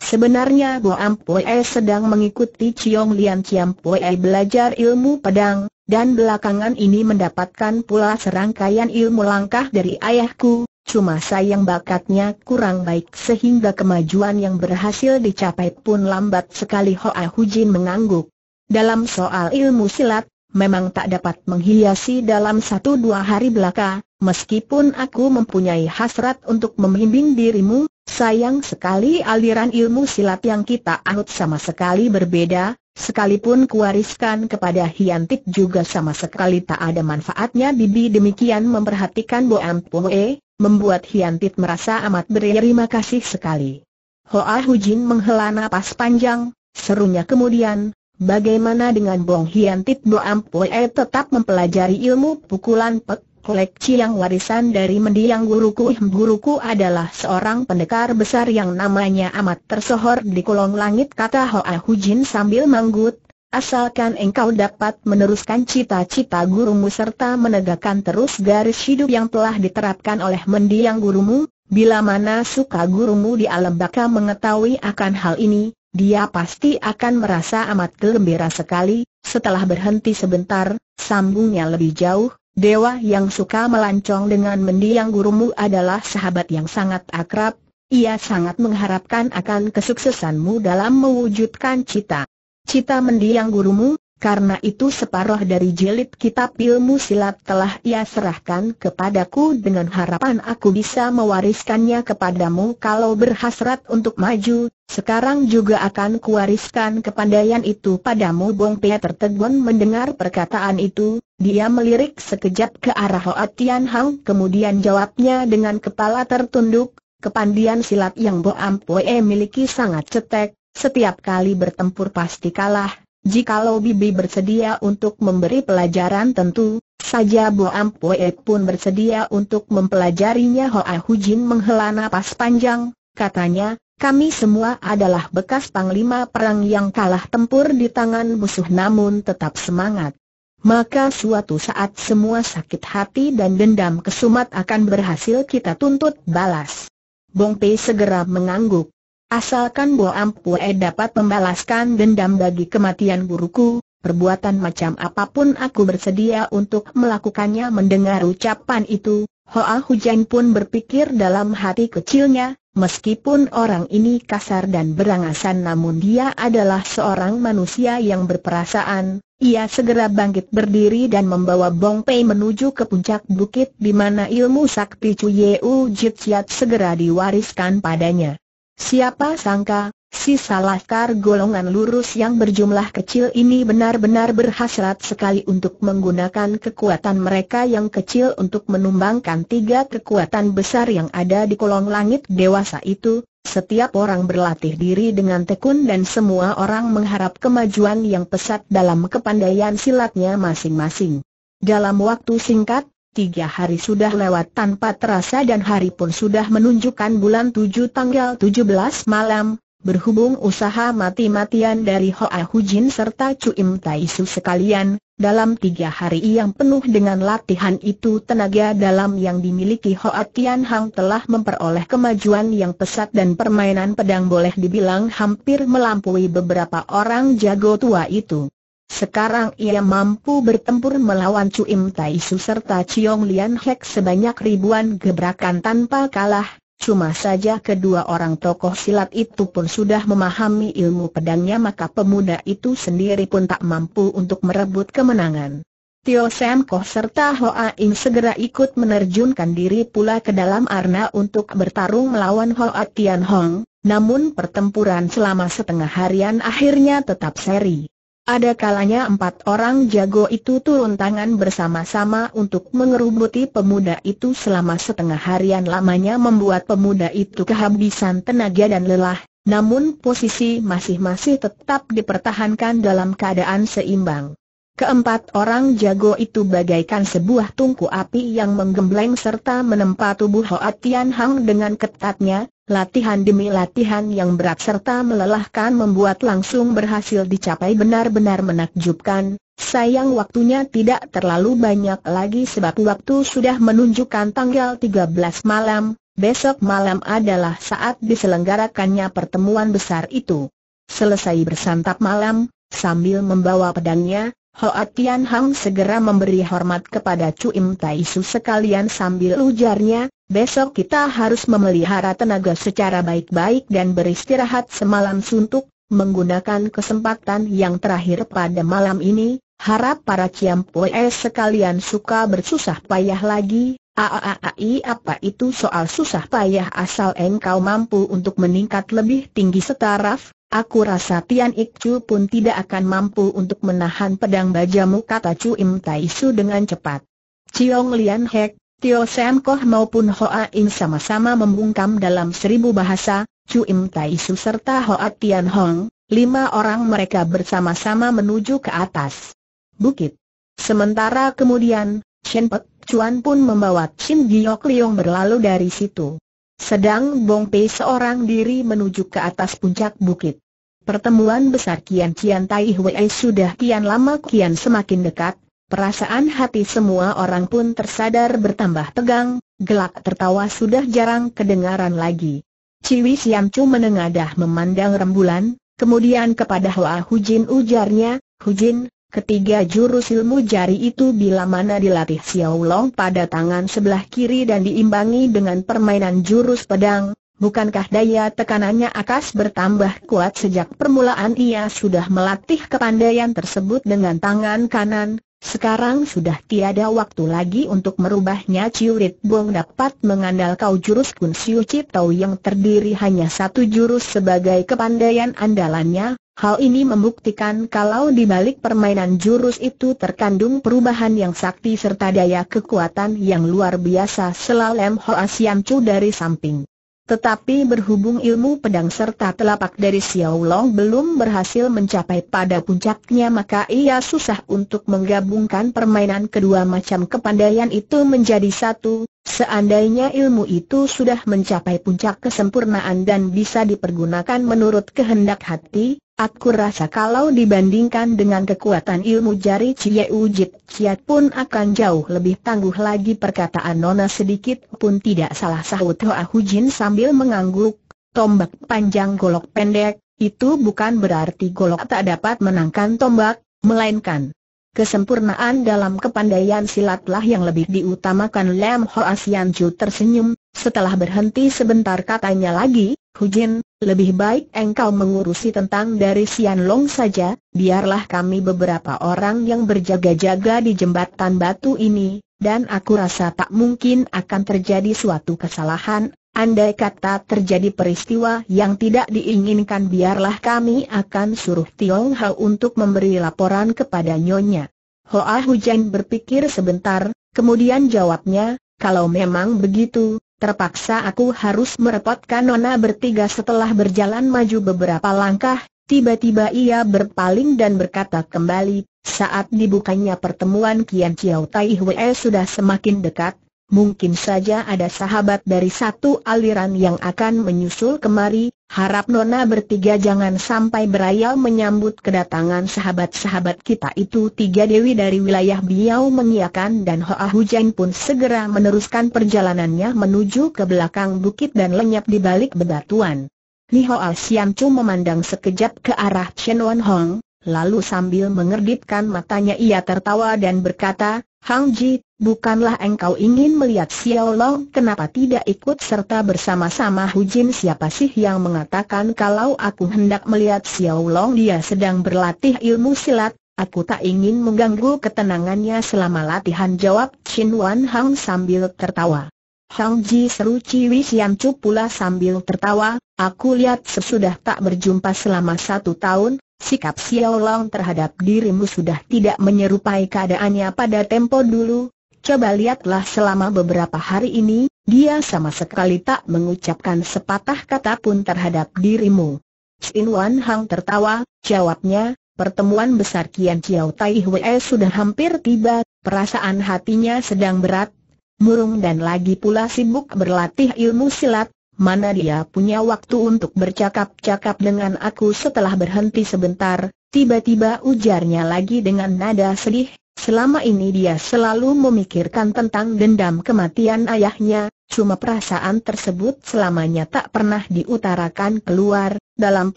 [SPEAKER 1] Sebenarnya Bo Ampue sedang mengikuti Chiong Lian Chiam Pue belajar ilmu pedang, dan belakangan ini mendapatkan pula serangkaian ilmu langkah dari ayahku, cuma sayang bakatnya kurang baik sehingga kemajuan yang berhasil dicapai pun lambat sekali Hoa Hujin mengangguk. Dalam soal ilmu silat, memang tak dapat menghiasi dalam satu dua hari belaka, meskipun aku mempunyai hasrat untuk membimbing dirimu, sayang sekali aliran ilmu silat yang kita ahut sama sekali berbeda, sekalipun kuwariskan kepada Hiantik juga sama sekali tak ada manfaatnya Bibi demikian memperhatikan Bo Ampue, membuat Hiantik merasa amat berterima kasih sekali. Hoa Hujin menghela napas panjang, serunya kemudian, Bagaimana dengan Bong Hian Tit Bo Ampue tetap mempelajari ilmu pukulan pek Klek Chiang warisan dari mendiang guruku. Guruku adalah seorang pendekar besar yang namanya amat tersohor di kolong langit kata Hoa Hujin sambil manggut. Asalkan engkau dapat meneruskan cita-cita gurumu serta menegakkan terus garis hidup yang telah diterapkan oleh mendiang gurumu, bila mana suka gurumu di alam baka mengetahui akan hal ini, dia pasti akan merasa amat gembira sekali, setelah berhenti sebentar, sambungnya lebih jauh, Dewa yang suka melancong dengan mendiang gurumu adalah sahabat yang sangat akrab, ia sangat mengharapkan akan kesuksesanmu dalam mewujudkan cita. Cita mendiang gurumu, karena itu separuh dari jilid kitab ilmu silat telah ia serahkan kepadaku dengan harapan aku bisa mewariskannya kepadamu kalau berhasrat untuk maju, sekarang juga akan kuwariskan kepandaian itu padamu. Bong Pia tertegun mendengar perkataan itu, dia melirik sekejap ke arah Hoa Tian Hang kemudian jawabnya dengan kepala tertunduk, kepandian silat yang Bo Ampoe miliki sangat cetek, setiap kali bertempur pasti kalah, Jikalau Bibi bersedia untuk memberi pelajaran tentu saja Bo Ampoe pun bersedia untuk mempelajarinya Hoa Hujin menghela napas panjang, katanya, kami semua adalah bekas panglima perang yang kalah tempur di tangan musuh namun tetap semangat. Maka suatu saat semua sakit hati dan dendam kesumat akan berhasil kita tuntut balas. Bong Pei segera mengangguk. Asalkan Bo Ampue dapat membalaskan dendam bagi kematian guruku, perbuatan macam apa pun aku bersedia untuk melakukannya mendengar ucapan itu, Hoa Hujan pun berpikir dalam hati kecilnya, meskipun orang ini kasar dan berangasan namun dia adalah seorang manusia yang berperasaan, ia segera bangkit berdiri dan membawa Bong Pei menuju ke puncak bukit di mana ilmu sakti Chuyeu Jitsiat segera diwariskan padanya. Siapa sangka, si salahkar golongan lurus yang berjumlah kecil ini benar-benar berhasrat sekali untuk menggunakan kekuatan mereka yang kecil untuk menumbangkan tiga kekuatan besar yang ada di kolong langit dewasa itu. Setiap orang berlatih diri dengan tekun dan semua orang mengharap kemajuan yang pesat dalam kepandaian silatnya masing-masing. Dalam waktu singkat, Tiga hari sudah lewat tanpa terasa dan hari pun sudah menunjukkan bulan tujuh tanggal tujuh belas malam, berhubung usaha mati-matian dari Hoa Hujin serta Chu Im Taisu sekalian, dalam tiga hari yang penuh dengan latihan itu tenaga dalam yang dimiliki Hoa Tian Hang telah memperoleh kemajuan yang pesat dan permainan pedang boleh dibilang hampir melampaui beberapa orang jago tua itu. Sekarang ia mampu bertempur melawan Chu Im Tai Su serta Chiong Lian Hek sebanyak ribuan gebrakan tanpa kalah, cuma saja kedua orang tokoh silat itu pun sudah memahami ilmu pedangnya maka pemuda itu sendiri pun tak mampu untuk merebut kemenangan. Tio Sam Koh serta Hoa Ing segera ikut menerjunkan diri pula ke dalam arna untuk bertarung melawan Hoa Tian Hong, namun pertempuran selama setengah harian akhirnya tetap seri. Ada kalanya empat orang jago itu turun tangan bersama-sama untuk mengerubuti pemuda itu selama setengah harian lamanya membuat pemuda itu kehabisan tenaga dan lelah, namun posisi masing-masing tetap dipertahankan dalam keadaan seimbang. Keempat orang jago itu bagaikan sebuah tungku api yang menggembleng serta menempa tubuh Hoa Tian Hang dengan ketatnya, Latihan demi latihan yang berat serta melelahkan membuat langsung berhasil dicapai benar-benar menakjubkan. Sayang waktunya tidak terlalu banyak lagi sebab waktu sudah menunjukkan tanggal 13 malam, besok malam adalah saat diselenggarakannya pertemuan besar itu. Selesai bersantap malam, sambil membawa pedangnya, Hoa Tian Hang segera memberi hormat kepada Chu Im Tai Su sekalian sambil ujarnya, Besok kita harus memelihara tenaga secara baik-baik dan beristirahat semalam suntuk, menggunakan kesempatan yang terakhir pada malam ini, harap para ciampoe sekalian suka bersusah payah lagi, Aaai apa itu soal susah payah asal engkau mampu untuk meningkat lebih tinggi setaraf, aku rasa Tian Ik Chu pun tidak akan mampu untuk menahan pedang bajamu kata Chu Im Tai Su dengan cepat. Ciong Lian Hek, Tio Sam Koh maupun Hoa In sama-sama membungkam dalam seribu bahasa, Chu Im Tai Su serta Hoa Tian Hong, lima orang mereka bersama-sama menuju ke atas bukit. Sementara kemudian, Shen Pek Chuan pun membawa Chin Giok Liong berlalu dari situ. Sedang Bong Pei seorang diri menuju ke atas puncak bukit. Pertemuan besar Kian Cian Tai Hwee sudah kian lama kian semakin dekat, perasaan hati semua orang pun tersadar bertambah tegang, gelak tertawa sudah jarang kedengaran lagi. Ciwi Siam Chu menengadah memandang rembulan, kemudian kepada Hoa Hujin ujarnya, Hujin, ketiga jurus ilmu jari itu bila mana dilatih Xiao Long pada tangan sebelah kiri dan diimbangi dengan permainan jurus pedang, bukankah daya tekanannya akas bertambah kuat sejak permulaan ia sudah melatih kepandaian tersebut dengan tangan kanan, sekarang sudah tiada waktu lagi untuk merubahnya Ciurit Bong dapat mengandal kau jurus Kun Siu Tau yang terdiri hanya satu jurus sebagai kepandaian andalannya, hal ini membuktikan kalau di balik permainan jurus itu terkandung perubahan yang sakti serta daya kekuatan yang luar biasa selalem Hoa Siam Chu dari samping. Tetapi berhubung ilmu pedang serta telapak dari Xiao Long belum berhasil mencapai pada puncaknya maka ia susah untuk menggabungkan permainan kedua macam kepandaian itu menjadi satu, seandainya ilmu itu sudah mencapai puncak kesempurnaan dan bisa dipergunakan menurut kehendak hati, Aku rasa kalau dibandingkan dengan kekuatan ilmu jari Cie Ujit Ciat pun akan jauh lebih tangguh lagi perkataan Nona sedikit pun tidak salah sahut Hoa Hujin sambil mengangguk, tombak panjang golok pendek, itu bukan berarti golok tak dapat menangkan tombak, melainkan kesempurnaan dalam kepandaian silatlah yang lebih diutamakan. Lam Hoa Sian Ju tersenyum, setelah berhenti sebentar katanya lagi, Hujin, lebih baik engkau mengurusi tentang dari Sian Long saja, biarlah kami beberapa orang yang berjaga-jaga di jembatan batu ini, dan aku rasa tak mungkin akan terjadi suatu kesalahan, andai kata terjadi peristiwa yang tidak diinginkan biarlah kami akan suruh Tiong Hao untuk memberi laporan kepada Nyonya. Hoa Hujan berpikir sebentar, kemudian jawabnya, kalau memang begitu, Terpaksa aku harus merepotkan Nona bertiga setelah berjalan maju beberapa langkah, tiba-tiba ia berpaling dan berkata kembali, saat dibukanya pertemuan Kian Chiao Tai Hwee sudah semakin dekat, mungkin saja ada sahabat dari satu aliran yang akan menyusul kemari, harap Nona bertiga jangan sampai berayal menyambut kedatangan sahabat-sahabat kita itu. Tiga dewi dari wilayah Biau mengiakan dan Hoa Hujan pun segera meneruskan perjalanannya menuju ke belakang bukit dan lenyap di balik bebatuan. Li Hoa Siam Chu memandang sekejap ke arah Chen Wan Hong, lalu sambil mengerdipkan matanya ia tertawa dan berkata, Hang Ji, Bukanlah engkau ingin melihat Xiao Long? Kenapa tidak ikut serta bersama-sama Hujin siapa sih yang mengatakan kalau aku hendak melihat Xiao Long? Dia sedang berlatih ilmu silat, aku tak ingin mengganggu ketenangannya selama latihan jawab Chin Wan Hang sambil tertawa. Hang Ji seru Ciwi Siam Cu pula sambil tertawa, aku lihat sesudah tak berjumpa selama satu tahun, sikap Xiao Long terhadap dirimu sudah tidak menyerupai keadaannya pada tempo dulu, Coba lihatlah selama beberapa hari ini, dia sama sekali tak mengucapkan sepatah kata pun terhadap dirimu. Chin Wan Hang tertawa, jawabnya, pertemuan besar Kian Chiao Tai Hwee sudah hampir tiba, perasaan hatinya sedang berat, murung dan lagi pula sibuk berlatih ilmu silat, mana dia punya waktu untuk bercakap-cakap dengan aku setelah berhenti sebentar, tiba-tiba ujarnya lagi dengan nada sedih, Selama ini dia selalu memikirkan tentang dendam kematian ayahnya, cuma perasaan tersebut selamanya tak pernah diutarakan keluar. Dalam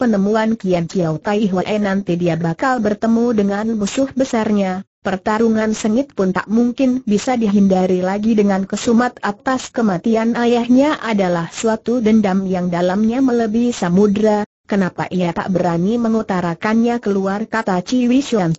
[SPEAKER 1] penemuan Kian Chiao Tai Hwee nanti dia bakal bertemu dengan musuh besarnya. Pertarungan sengit pun tak mungkin bisa dihindari lagi dengan kesumat atas kematian ayahnya adalah suatu dendam yang dalamnya melebihi samudra. Kenapa ia tak berani mengutarakannya keluar kata Ciwi Xuan.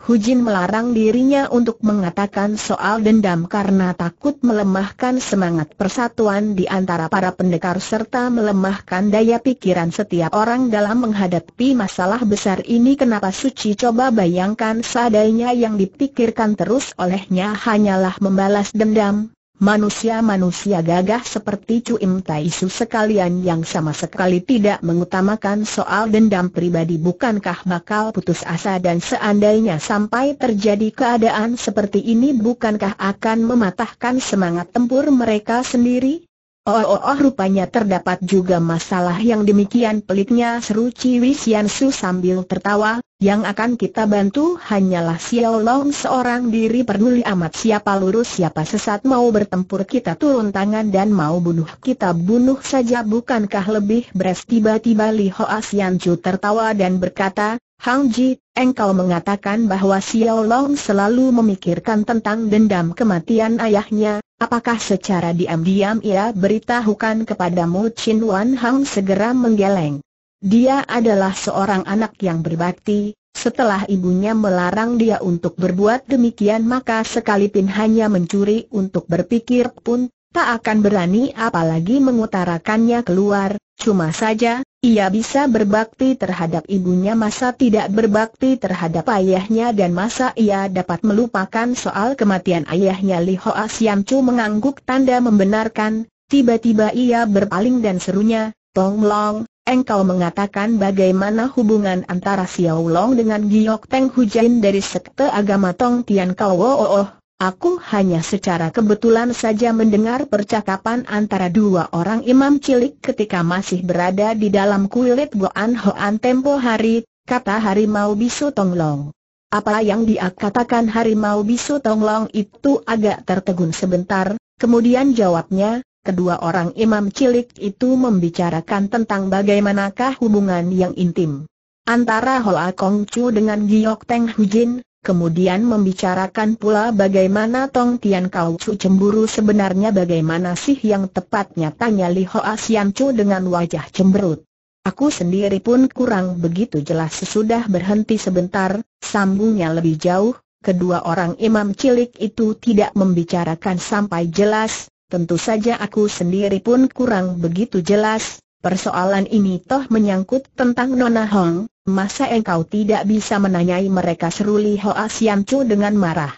[SPEAKER 1] Hujin melarang dirinya untuk mengatakan soal dendam karena takut melemahkan semangat persatuan di antara para pendekar serta melemahkan daya pikiran setiap orang dalam menghadapi masalah besar ini. Kenapa Suci? Coba bayangkan seadanya yang dipikirkan terus olehnya hanyalah membalas dendam, Manusia-manusia gagah seperti Cu Im Taisu sekalian yang sama sekali tidak mengutamakan soal dendam pribadi bukankah bakal putus asa dan seandainya sampai terjadi keadaan seperti ini bukankah akan mematahkan semangat tempur mereka sendiri? Oh, oh, oh rupanya terdapat juga masalah yang demikian peliknya seru Ciwi Su sambil tertawa, yang akan kita bantu hanyalah Xiao Long seorang diri peduli amat siapa lurus siapa sesat mau bertempur kita turun tangan dan mau bunuh kita. Bunuh saja bukankah lebih beres? Tiba-tiba Li Hoa Sian Chu tertawa dan berkata, Hang Ji, engkau mengatakan bahwa Xiao Long selalu memikirkan tentang dendam kematian ayahnya, apakah secara diam-diam ia beritahukan kepadamu? Chin Wan Hang segera menggeleng. Dia adalah seorang anak yang berbakti, setelah ibunya melarang dia untuk berbuat demikian maka sekalipun hanya mencuri untuk berpikir pun, tak akan berani apalagi mengutarakannya keluar, cuma saja, ia bisa berbakti terhadap ibunya masa tidak berbakti terhadap ayahnya dan masa ia dapat melupakan soal kematian ayahnya. Li Hoa Siam Chu mengangguk tanda membenarkan, tiba-tiba ia berpaling dan serunya, Tong Long, engkau mengatakan bagaimana hubungan antara Xiao Long dengan Giok Teng Hujan dari sekte agama Tong Tian Kau oh, oh, oh. Aku hanya secara kebetulan saja mendengar percakapan antara dua orang imam cilik ketika masih berada di dalam kulit Goan Hoan tempo hari, kata harimau bisu Tonglong. Apa yang dia katakan harimau bisu Tonglong itu agak tertegun sebentar, kemudian jawabnya, kedua orang imam cilik itu membicarakan tentang bagaimanakah hubungan yang intim antara Hoa Kong Chu dengan Giok Teng Hujin, Kemudian membicarakan pula bagaimana Tong Tian Kau Chu cemburu sebenarnya bagaimana sih yang tepatnya tanya Li Hoa Sian Chu dengan wajah cemberut. Aku sendiri pun kurang begitu jelas sesudah berhenti sebentar, sambungnya lebih jauh, kedua orang imam cilik itu tidak membicarakan sampai jelas, tentu saja aku sendiri pun kurang begitu jelas, persoalan ini toh menyangkut tentang Nona Hong, Masa engkau tidak bisa menanyai mereka seruli Hoa Sian Chu dengan marah?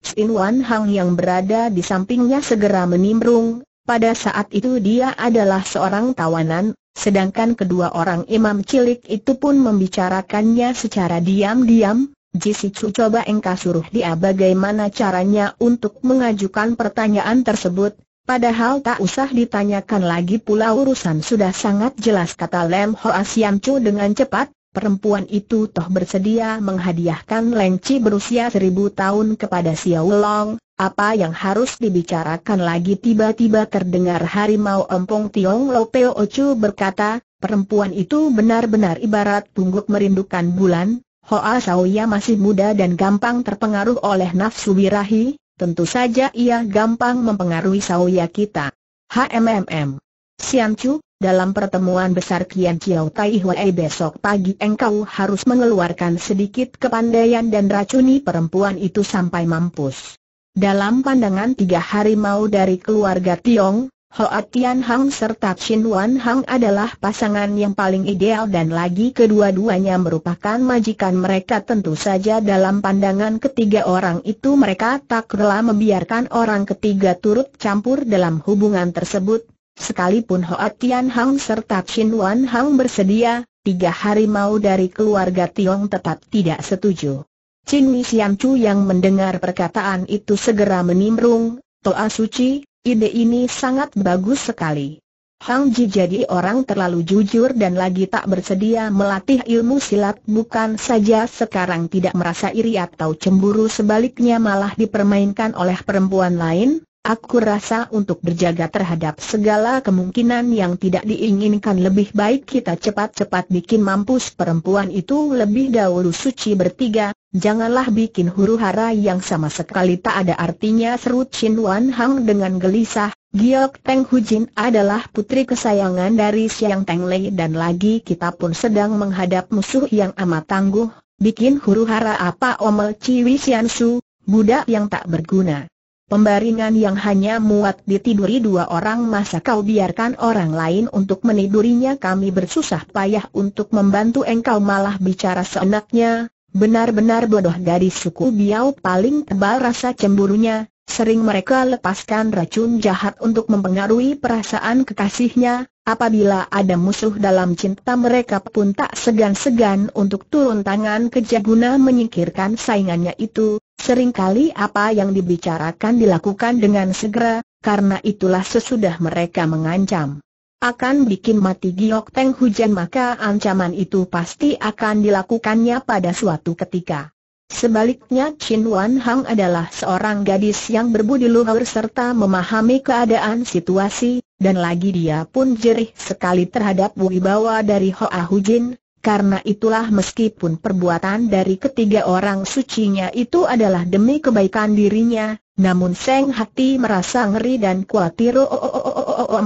[SPEAKER 1] Sin Wan Hang yang berada di sampingnya segera menimbrung, pada saat itu dia adalah seorang tawanan, sedangkan kedua orang imam cilik itu pun membicarakannya secara diam-diam, Jisi Chu coba engkau suruh dia bagaimana caranya untuk mengajukan pertanyaan tersebut, Padahal tak usah ditanyakan lagi pula urusan sudah sangat jelas kata Lem Hoa Siam Chu dengan cepat, perempuan itu toh bersedia menghadiahkan lenci berusia seribu tahun kepada Xiao Long, apa yang harus dibicarakan lagi? Tiba-tiba terdengar harimau empong Tiong Lo Peo Chu berkata, perempuan itu benar-benar ibarat pungguk merindukan bulan, Hoa Saoya masih muda dan gampang terpengaruh oleh nafsu birahi, tentu saja ia gampang mempengaruhi Saoya kita. HMMM. Sian Chu, dalam pertemuan besar Kian Chiao Tai Hwee besok pagi engkau harus mengeluarkan sedikit kepandaian dan racuni perempuan itu sampai mampus. Dalam pandangan tiga harimau dari keluarga Tiong, Hoa Tian Hang serta Chin Wan Hang adalah pasangan yang paling ideal dan lagi kedua-duanya merupakan majikan mereka tentu saja dalam pandangan ketiga orang itu mereka tak rela membiarkan orang ketiga turut campur dalam hubungan tersebut Sekalipun Hoa Tian Hang serta Chin Wan Hang bersedia, tiga harimau dari keluarga Tiong tetap tidak setuju. Chin Mi Siam Chu yang mendengar perkataan itu segera menimbrung, Toa Suci, ide ini sangat bagus sekali. Hang Ji jadi orang terlalu jujur dan lagi tak bersedia melatih ilmu silat bukan saja sekarang tidak merasa iri atau cemburu sebaliknya malah dipermainkan oleh perempuan lain, Aku rasa untuk berjaga terhadap segala kemungkinan yang tidak diinginkan lebih baik kita cepat-cepat bikin mampus perempuan itu lebih dahulu suci bertiga, janganlah bikin huru hara yang sama sekali tak ada artinya serut Chin Wan Hang dengan gelisah, Giok Teng Hujin adalah putri kesayangan dari Siang Teng Lei dan lagi kita pun sedang menghadap musuh yang amat tangguh, bikin huru hara apa omel Ciwi Sian Su, budak yang tak berguna. Pembaringan yang hanya muat ditiduri dua orang masa kau biarkan orang lain untuk menidurinya. Kami bersusah payah untuk membantu engkau malah bicara seenaknya, benar-benar bodoh dari suku Biao paling tebal rasa cemburunya, Sering mereka lepaskan racun jahat untuk mempengaruhi perasaan kekasihnya, apabila ada musuh dalam cinta mereka pun tak segan-segan untuk turun tangan kejam guna menyingkirkan saingannya itu, sering kali apa yang dibicarakan dilakukan dengan segera, karena itulah sesudah mereka mengancam akan bikin mati Giok Teng Hujan maka ancaman itu pasti akan dilakukannya pada suatu ketika. Sebaliknya Chin Wan Hang adalah seorang gadis yang berbudi luhur serta memahami keadaan situasi, dan lagi dia pun jerih sekali terhadap wibawa dari Hoa Hujin, karena itulah meskipun perbuatan dari ketiga orang sucinya itu adalah demi kebaikan dirinya, namun Seng Hati merasa ngeri dan khawatir 45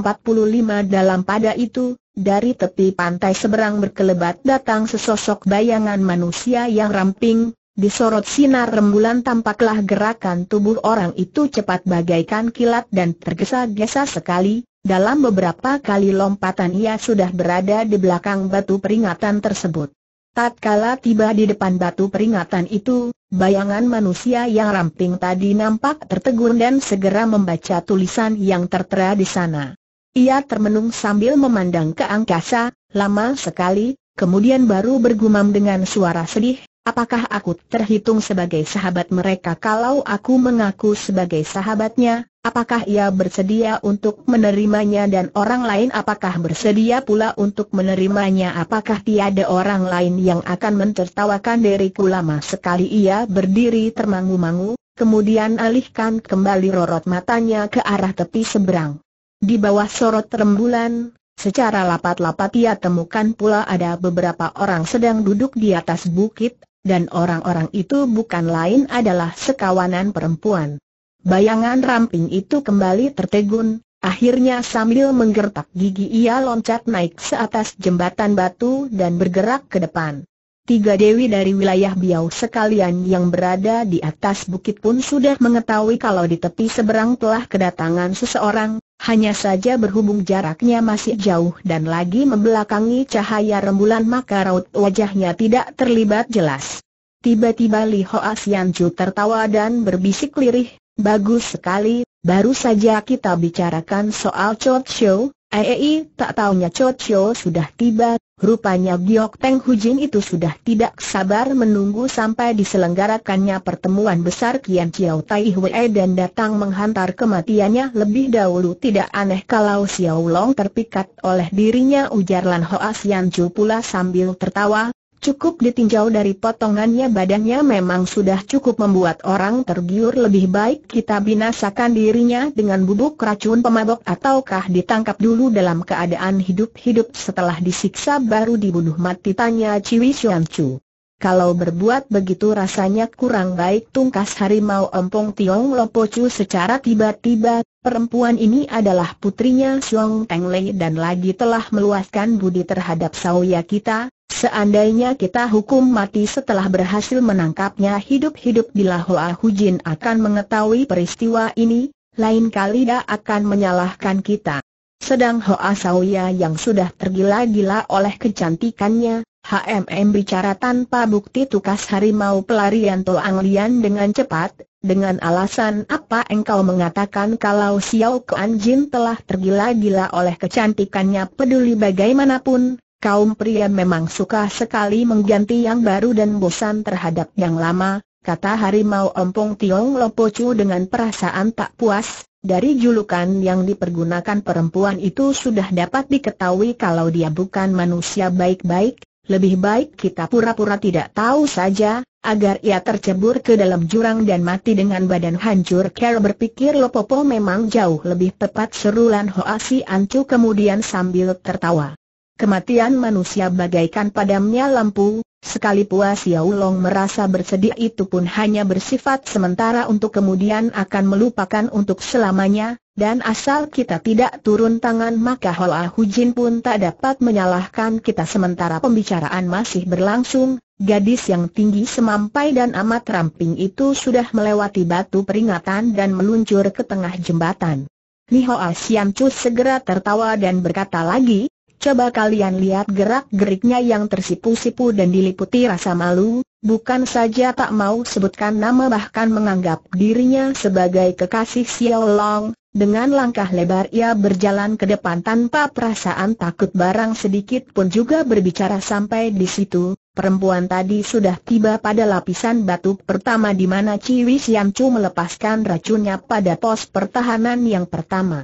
[SPEAKER 1] dalam pada itu, dari tepi pantai seberang berkelebat datang sesosok bayangan manusia yang ramping, Disorot sinar rembulan tampaklah gerakan tubuh orang itu cepat bagaikan kilat dan tergesa-gesa sekali, dalam beberapa kali lompatan ia sudah berada di belakang batu peringatan tersebut. Tatkala tiba di depan batu peringatan itu, bayangan manusia yang ramping tadi nampak tertegun dan segera membaca tulisan yang tertera di sana. Ia termenung sambil memandang ke angkasa, lama sekali, kemudian baru bergumam dengan suara sedih, Apakah aku terhitung sebagai sahabat mereka kalau aku mengaku sebagai sahabatnya? Apakah ia bersedia untuk menerimanya dan orang lain apakah bersedia pula untuk menerimanya? Apakah tiada orang lain yang akan mentertawakan diriku lama sekali ia berdiri termangu-mangu, kemudian alihkan kembali rorot matanya ke arah tepi seberang. Di bawah sorot rembulan, Secara lapat-lapat ia temukan pula ada beberapa orang sedang duduk di atas bukit, dan orang-orang itu bukan lain adalah sekawanan perempuan. Bayangan ramping itu kembali tertegun, akhirnya sambil menggertak gigi ia loncat naik se atas jembatan batu dan bergerak ke depan. Tiga dewi dari wilayah Biau sekalian yang berada di atas bukit pun sudah mengetahui kalau di tepi seberang telah kedatangan seseorang, hanya saja berhubung jaraknya masih jauh dan lagi membelakangi cahaya rembulan maka raut wajahnya tidak terlibat jelas. Tiba-tiba Li Hoa Sian Chu tertawa dan berbisik lirih, bagus sekali, baru saja kita bicarakan soal Chot Show, Aei, tak taunya Chocho sudah tiba, rupanya Giok Teng Hujin itu sudah tidak sabar menunggu sampai diselenggarakannya pertemuan besar Kian Chiao Tai Hwee dan datang menghantar kematiannya lebih dahulu. Tidak aneh kalau Xiao Long terpikat oleh dirinya ujar Lan Hoa Sian Chu pula sambil tertawa, Cukup ditinjau dari potongannya badannya memang sudah cukup membuat orang tergiur lebih baik kita binasakan dirinya dengan bubuk racun pemabok ataukah ditangkap dulu dalam keadaan hidup-hidup setelah disiksa baru dibunuh mati tanya Ciwi Chu. Kalau berbuat begitu rasanya kurang baik tungkas harimau empong Tiong Lopocu secara tiba-tiba, perempuan ini adalah putrinya Xiong Teng Lei dan lagi telah meluaskan budi terhadap sauya kita, Seandainya kita hukum mati setelah berhasil menangkapnya hidup-hidup bila Hoa Hujin akan mengetahui peristiwa ini, lain kali dia akan menyalahkan kita. Sedang Hoa Sauya yang sudah tergila-gila oleh kecantikannya, HMM bicara tanpa bukti tukas harimau pelarian Toang Lian dengan cepat, dengan alasan apa engkau mengatakan kalau Xiao Kuan Jin telah tergila-gila oleh kecantikannya peduli bagaimanapun, Kaum pria memang suka sekali mengganti yang baru dan bosan terhadap yang lama, kata harimau empong Tiong Lopocu dengan perasaan tak puas, dari julukan yang dipergunakan perempuan itu sudah dapat diketahui kalau dia bukan manusia baik-baik, lebih baik kita pura-pura tidak tahu saja, agar ia tercebur ke dalam jurang dan mati dengan badan hancur. Care berpikir Lopopo memang jauh lebih tepat serulan Hoasi Ancu kemudian sambil tertawa. Kematian manusia bagaikan padamnya lampu, sekali puas Xiao Long merasa bersedih itu pun hanya bersifat sementara untuk kemudian akan melupakan untuk selamanya, dan asal kita tidak turun tangan maka Hoa Hujin pun tak dapat menyalahkan kita sementara pembicaraan masih berlangsung, gadis yang tinggi semampai dan amat ramping itu sudah melewati batu peringatan dan meluncur ke tengah jembatan. Li Hoa Sian Chu segera tertawa dan berkata lagi, Coba kalian lihat gerak-geriknya yang tersipu-sipu dan diliputi rasa malu, bukan saja tak mau sebutkan nama bahkan menganggap dirinya sebagai kekasih Xiao Long, dengan langkah lebar ia berjalan ke depan tanpa perasaan takut. Barang sedikit pun juga berbicara sampai di situ, perempuan tadi sudah tiba pada lapisan batu pertama di mana Ciwi Siam Chu melepaskan racunnya pada pos pertahanan yang pertama.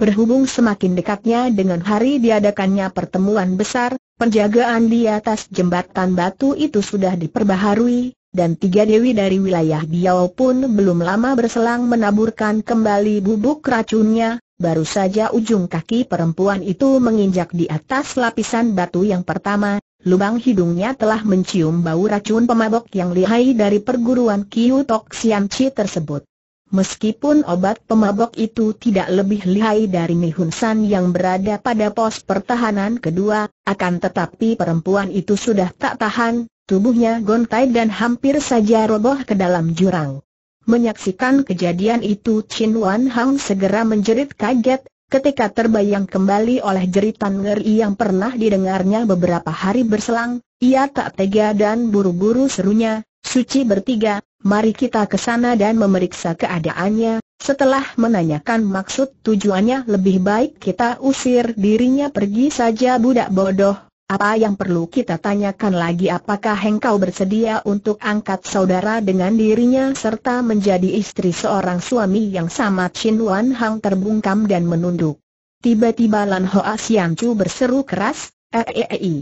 [SPEAKER 1] Berhubung semakin dekatnya dengan hari diadakannya pertemuan besar, penjagaan di atas jembatan batu itu sudah diperbaharui, dan tiga dewi dari wilayah Biao pun belum lama berselang menaburkan kembali bubuk racunnya, baru saja ujung kaki perempuan itu menginjak di atas lapisan batu yang pertama, lubang hidungnya telah mencium bau racun pemabok yang lihai dari perguruan Kiu Tok Sian Chi tersebut. Meskipun obat pemabok itu tidak lebih lihai dari Mihun San yang berada pada pos pertahanan kedua, akan tetapi perempuan itu sudah tak tahan, tubuhnya gontai dan hampir saja roboh ke dalam jurang. Menyaksikan kejadian itu Chin Wan Hang segera menjerit kaget, ketika terbayang kembali oleh jeritan ngeri yang pernah didengarnya beberapa hari berselang, ia tak tega dan buru-buru serunya, Suci bertiga, mari kita ke sana dan memeriksa keadaannya. Setelah menanyakan maksud tujuannya lebih baik kita usir dirinya pergi saja budak bodoh. Apa yang perlu kita tanyakan lagi apakah engkau bersedia untuk angkat saudara dengan dirinya serta menjadi istri seorang suami yang sama Chin Wan Hang terbungkam dan menunduk. Tiba-tiba Lan Hoa Sian Chu berseru keras, eh, eh, eh.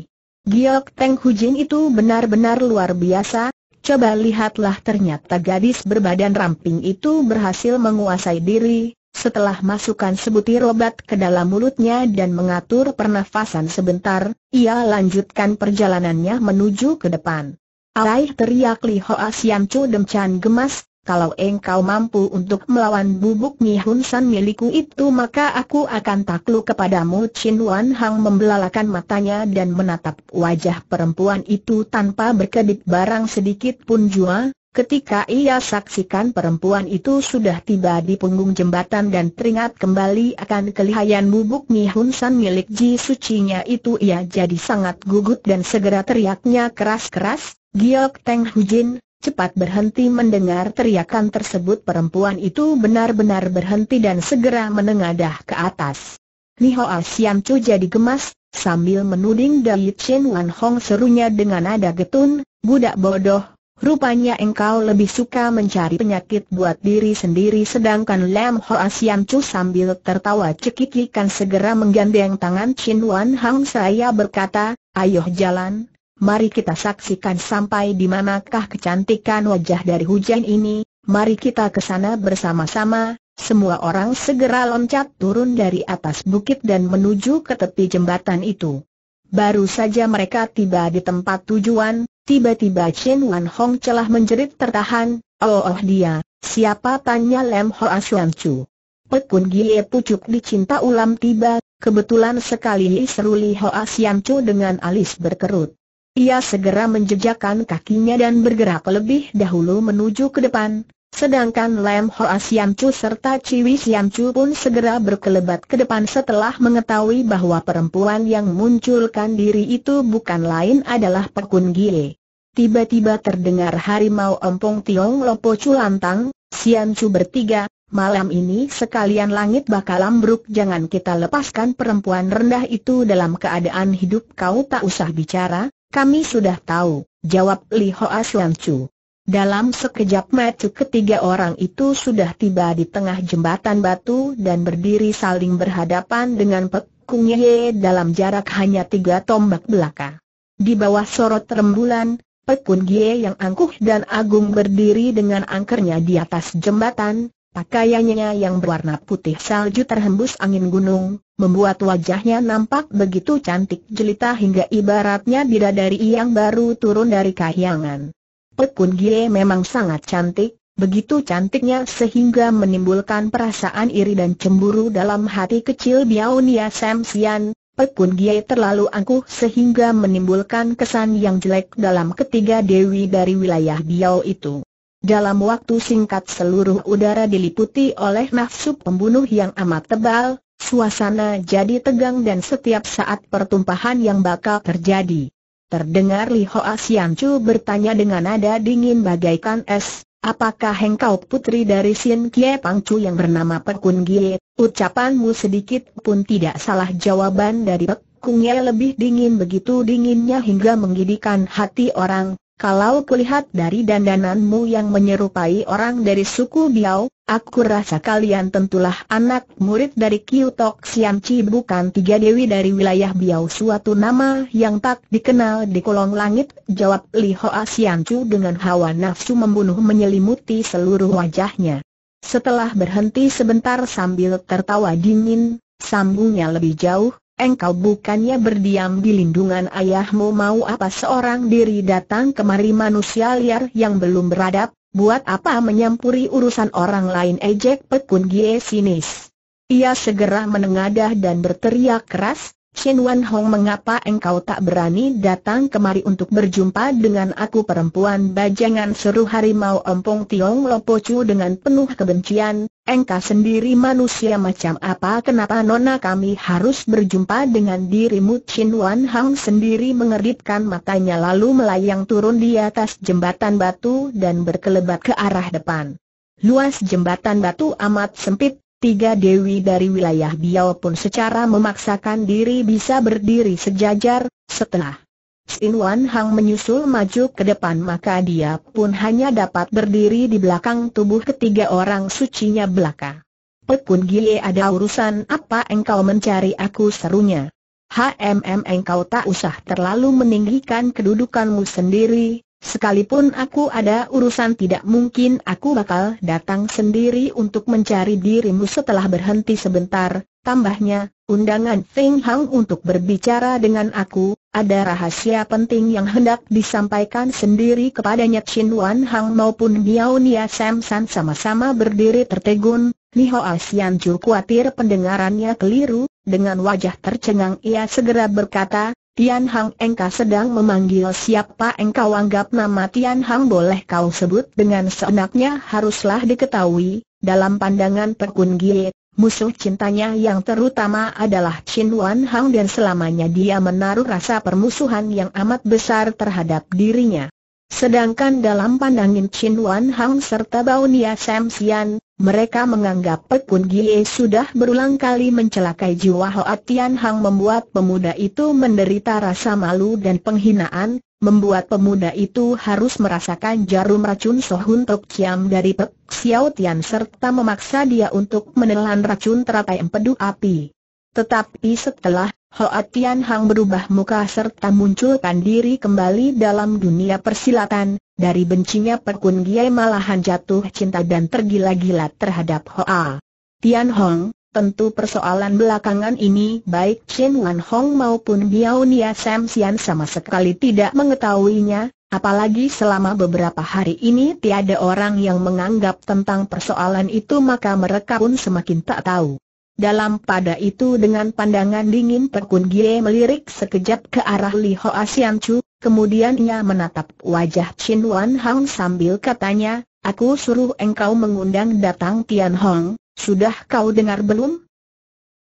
[SPEAKER 1] Giok Teng Hujin itu benar-benar luar biasa, Coba lihatlah ternyata gadis berbadan ramping itu berhasil menguasai diri, setelah masukkan sebutir obat ke dalam mulutnya dan mengatur pernafasan sebentar, ia lanjutkan perjalanannya menuju ke depan. Alaih teriak Li Hoa Siam Chu Demchan gemas, kalau engkau mampu untuk melawan bubuk Hun San milikku itu maka aku akan takluk kepadamu. Chin Wan Hang membelalakan matanya dan menatap wajah perempuan itu tanpa berkedip. Barang sedikit pun jua, ketika ia saksikan perempuan itu sudah tiba di punggung jembatan dan teringat kembali akan kelihayan bubuk Hun San milik Ji Sucinya itu ia jadi sangat gugut dan segera teriaknya keras-keras, Giok Teng Hujin, Cepat berhenti mendengar teriakan tersebut. Perempuan itu benar-benar berhenti dan segera menengadah ke atas. Ni Hoa Siam Chu jadi gemas, sambil menuding Dai Chen Wan Hong serunya dengan nada getun, budak bodoh, rupanya engkau lebih suka mencari penyakit buat diri sendiri. Sedangkan Lam Hoa Siam Chu sambil tertawa cekikikan segera menggandeng tangan Chin Wan Hong saya berkata, ayo jalan, Mari kita saksikan sampai di manakah kecantikan wajah dari hujan ini, mari kita ke sana bersama-sama, semua orang segera loncat turun dari atas bukit dan menuju ke tepi jembatan itu. Baru saja mereka tiba di tempat tujuan, tiba-tiba Chen Wan Hong celah menjerit tertahan, oh oh dia, siapa tanya Lem Hoa Xuan Chu. Pekun Gie pucuk dicinta ulam tiba, kebetulan sekali seru Li Hoa Chu dengan alis berkerut. Ia segera menjejakkan kakinya dan bergerak lebih dahulu menuju ke depan, sedangkan Lam Hoa Siam Chu serta Ciwi Siam Chu pun segera berkelebat ke depan setelah mengetahui bahwa perempuan yang munculkan diri itu bukan lain adalah Pekun Gie. Tiba-tiba terdengar harimau empung Tiong Lopo Culantang, Siam Chu bertiga, malam ini sekalian langit bakal ambruk jangan kita lepaskan perempuan rendah itu dalam keadaan hidup kau tak usah bicara, kami sudah tahu, jawab Li Hoa Xuan Chu. Dalam sekejap mata ketiga orang itu sudah tiba di tengah jembatan batu dan berdiri saling berhadapan dengan Pek Ye dalam jarak hanya tiga tombak belaka. Di bawah sorot rembulan, Pek Kung Ye yang angkuh dan agung berdiri dengan angkernya di atas jembatan, pakaiannya yang berwarna putih salju terhembus angin gunung, membuat wajahnya nampak begitu cantik jelita hingga ibaratnya bidadari yang baru turun dari kahyangan. Pekun Gie memang sangat cantik, begitu cantiknya sehingga menimbulkan perasaan iri dan cemburu dalam hati kecil Biao Nia Sam Sian. Pekun Gie terlalu angkuh sehingga menimbulkan kesan yang jelek dalam ketiga dewi dari wilayah Biao itu. Dalam waktu singkat seluruh udara diliputi oleh nafsu pembunuh yang amat tebal, suasana jadi tegang dan setiap saat pertumpahan yang bakal terjadi. Terdengar Li Hoa Sian Chu bertanya dengan nada dingin bagaikan es, apakah engkau putri dari Sin Kie Pang Chu yang bernama Pekun Gie? Ucapanmu sedikit pun tidak salah jawaban dari Pek Kungye lebih dingin begitu dinginnya hingga menggidihkan hati orang, kalau kulihat dari dandananmu yang menyerupai orang dari suku Biao, aku rasa kalian tentulah anak murid dari Kiu Tok Sian Chi bukan tiga dewi dari wilayah Biao suatu nama yang tak dikenal di kolong langit, jawab Li Hoa Sian Chu dengan hawa nafsu membunuh menyelimuti seluruh wajahnya. Setelah berhenti sebentar sambil tertawa dingin, sambungnya lebih jauh, Engkau bukannya berdiam di lindungan ayahmu? Mau apa seorang diri datang kemari manusia liar yang belum beradab, buat apa menyampuri urusan orang lain? Ejek Pekun Gie sinis. Ia segera menengadah dan berteriak keras, Shin Wan Hong mengapa engkau tak berani datang kemari untuk berjumpa dengan aku perempuan bajangan seru harimau Empong Tiong Lopocu dengan penuh kebencian, engkau sendiri manusia macam apa? Kenapa nona kami harus berjumpa dengan dirimu? Shin Wan Hong sendiri mengeritkan matanya lalu melayang turun di atas jembatan batu dan berkelebat ke arah depan. Luas jembatan batu amat sempit, Tiga dewi dari wilayah Biao pun secara memaksakan diri bisa berdiri sejajar, setelah Sin Wan Hang menyusul maju ke depan maka dia pun hanya dapat berdiri di belakang tubuh ketiga orang sucinya belaka. Pekun Gie ada urusan apa engkau mencari aku serunya. HMM engkau tak usah terlalu meninggikan kedudukanmu sendiri, Sekalipun aku ada urusan tidak mungkin aku bakal datang sendiri untuk mencari dirimu setelah berhenti sebentar, tambahnya, undangan Feng Hang untuk berbicara dengan aku, ada rahasia penting yang hendak disampaikan sendiri kepadanya. Chin Wan Hang maupun Biao Nia Sam San sama-sama berdiri tertegun, Li Hoa Sian Chu khawatir pendengarannya keliru, dengan wajah tercengang ia segera berkata, Tian Hang engkau sedang memanggil siapa engkau anggap nama Tian Hang boleh kau sebut dengan seenaknya haruslah diketahui, dalam pandangan Pekun Gie, musuh cintanya yang terutama adalah Chin Wan Hang dan selamanya dia menaruh rasa permusuhan yang amat besar terhadap dirinya. Sedangkan dalam pandangan Chin Wan Hang serta Baunia Sam Sian, mereka menganggap Pekun Gie sudah berulang kali mencelakai jiwa Hoa Tian Hang membuat pemuda itu menderita rasa malu dan penghinaan, membuat pemuda itu harus merasakan jarum racun Sohun Tok Chiam dari Pek Xiao Tian serta memaksa dia untuk menelan racun teratai empedu api. Tetapi setelah Hoa Tian Hang berubah muka serta munculkan diri kembali dalam dunia persilatan, dari bencinya Perkun Gie malahan jatuh cinta dan tergila-gila terhadap Hoa. Tian Hong, tentu persoalan belakangan ini baik Chen Wan Hong maupun Biao Nia Sam Sian sama sekali tidak mengetahuinya, apalagi selama beberapa hari ini tiada orang yang menganggap tentang persoalan itu maka mereka pun semakin tak tahu. Dalam pada itu dengan pandangan dingin Perkun Gie melirik sekejap ke arah Li Hoa Sian Chu, kemudian ia menatap wajah Chin Wan Hang sambil katanya, Aku suruh engkau mengundang datang Tian Hong, sudah kau dengar belum?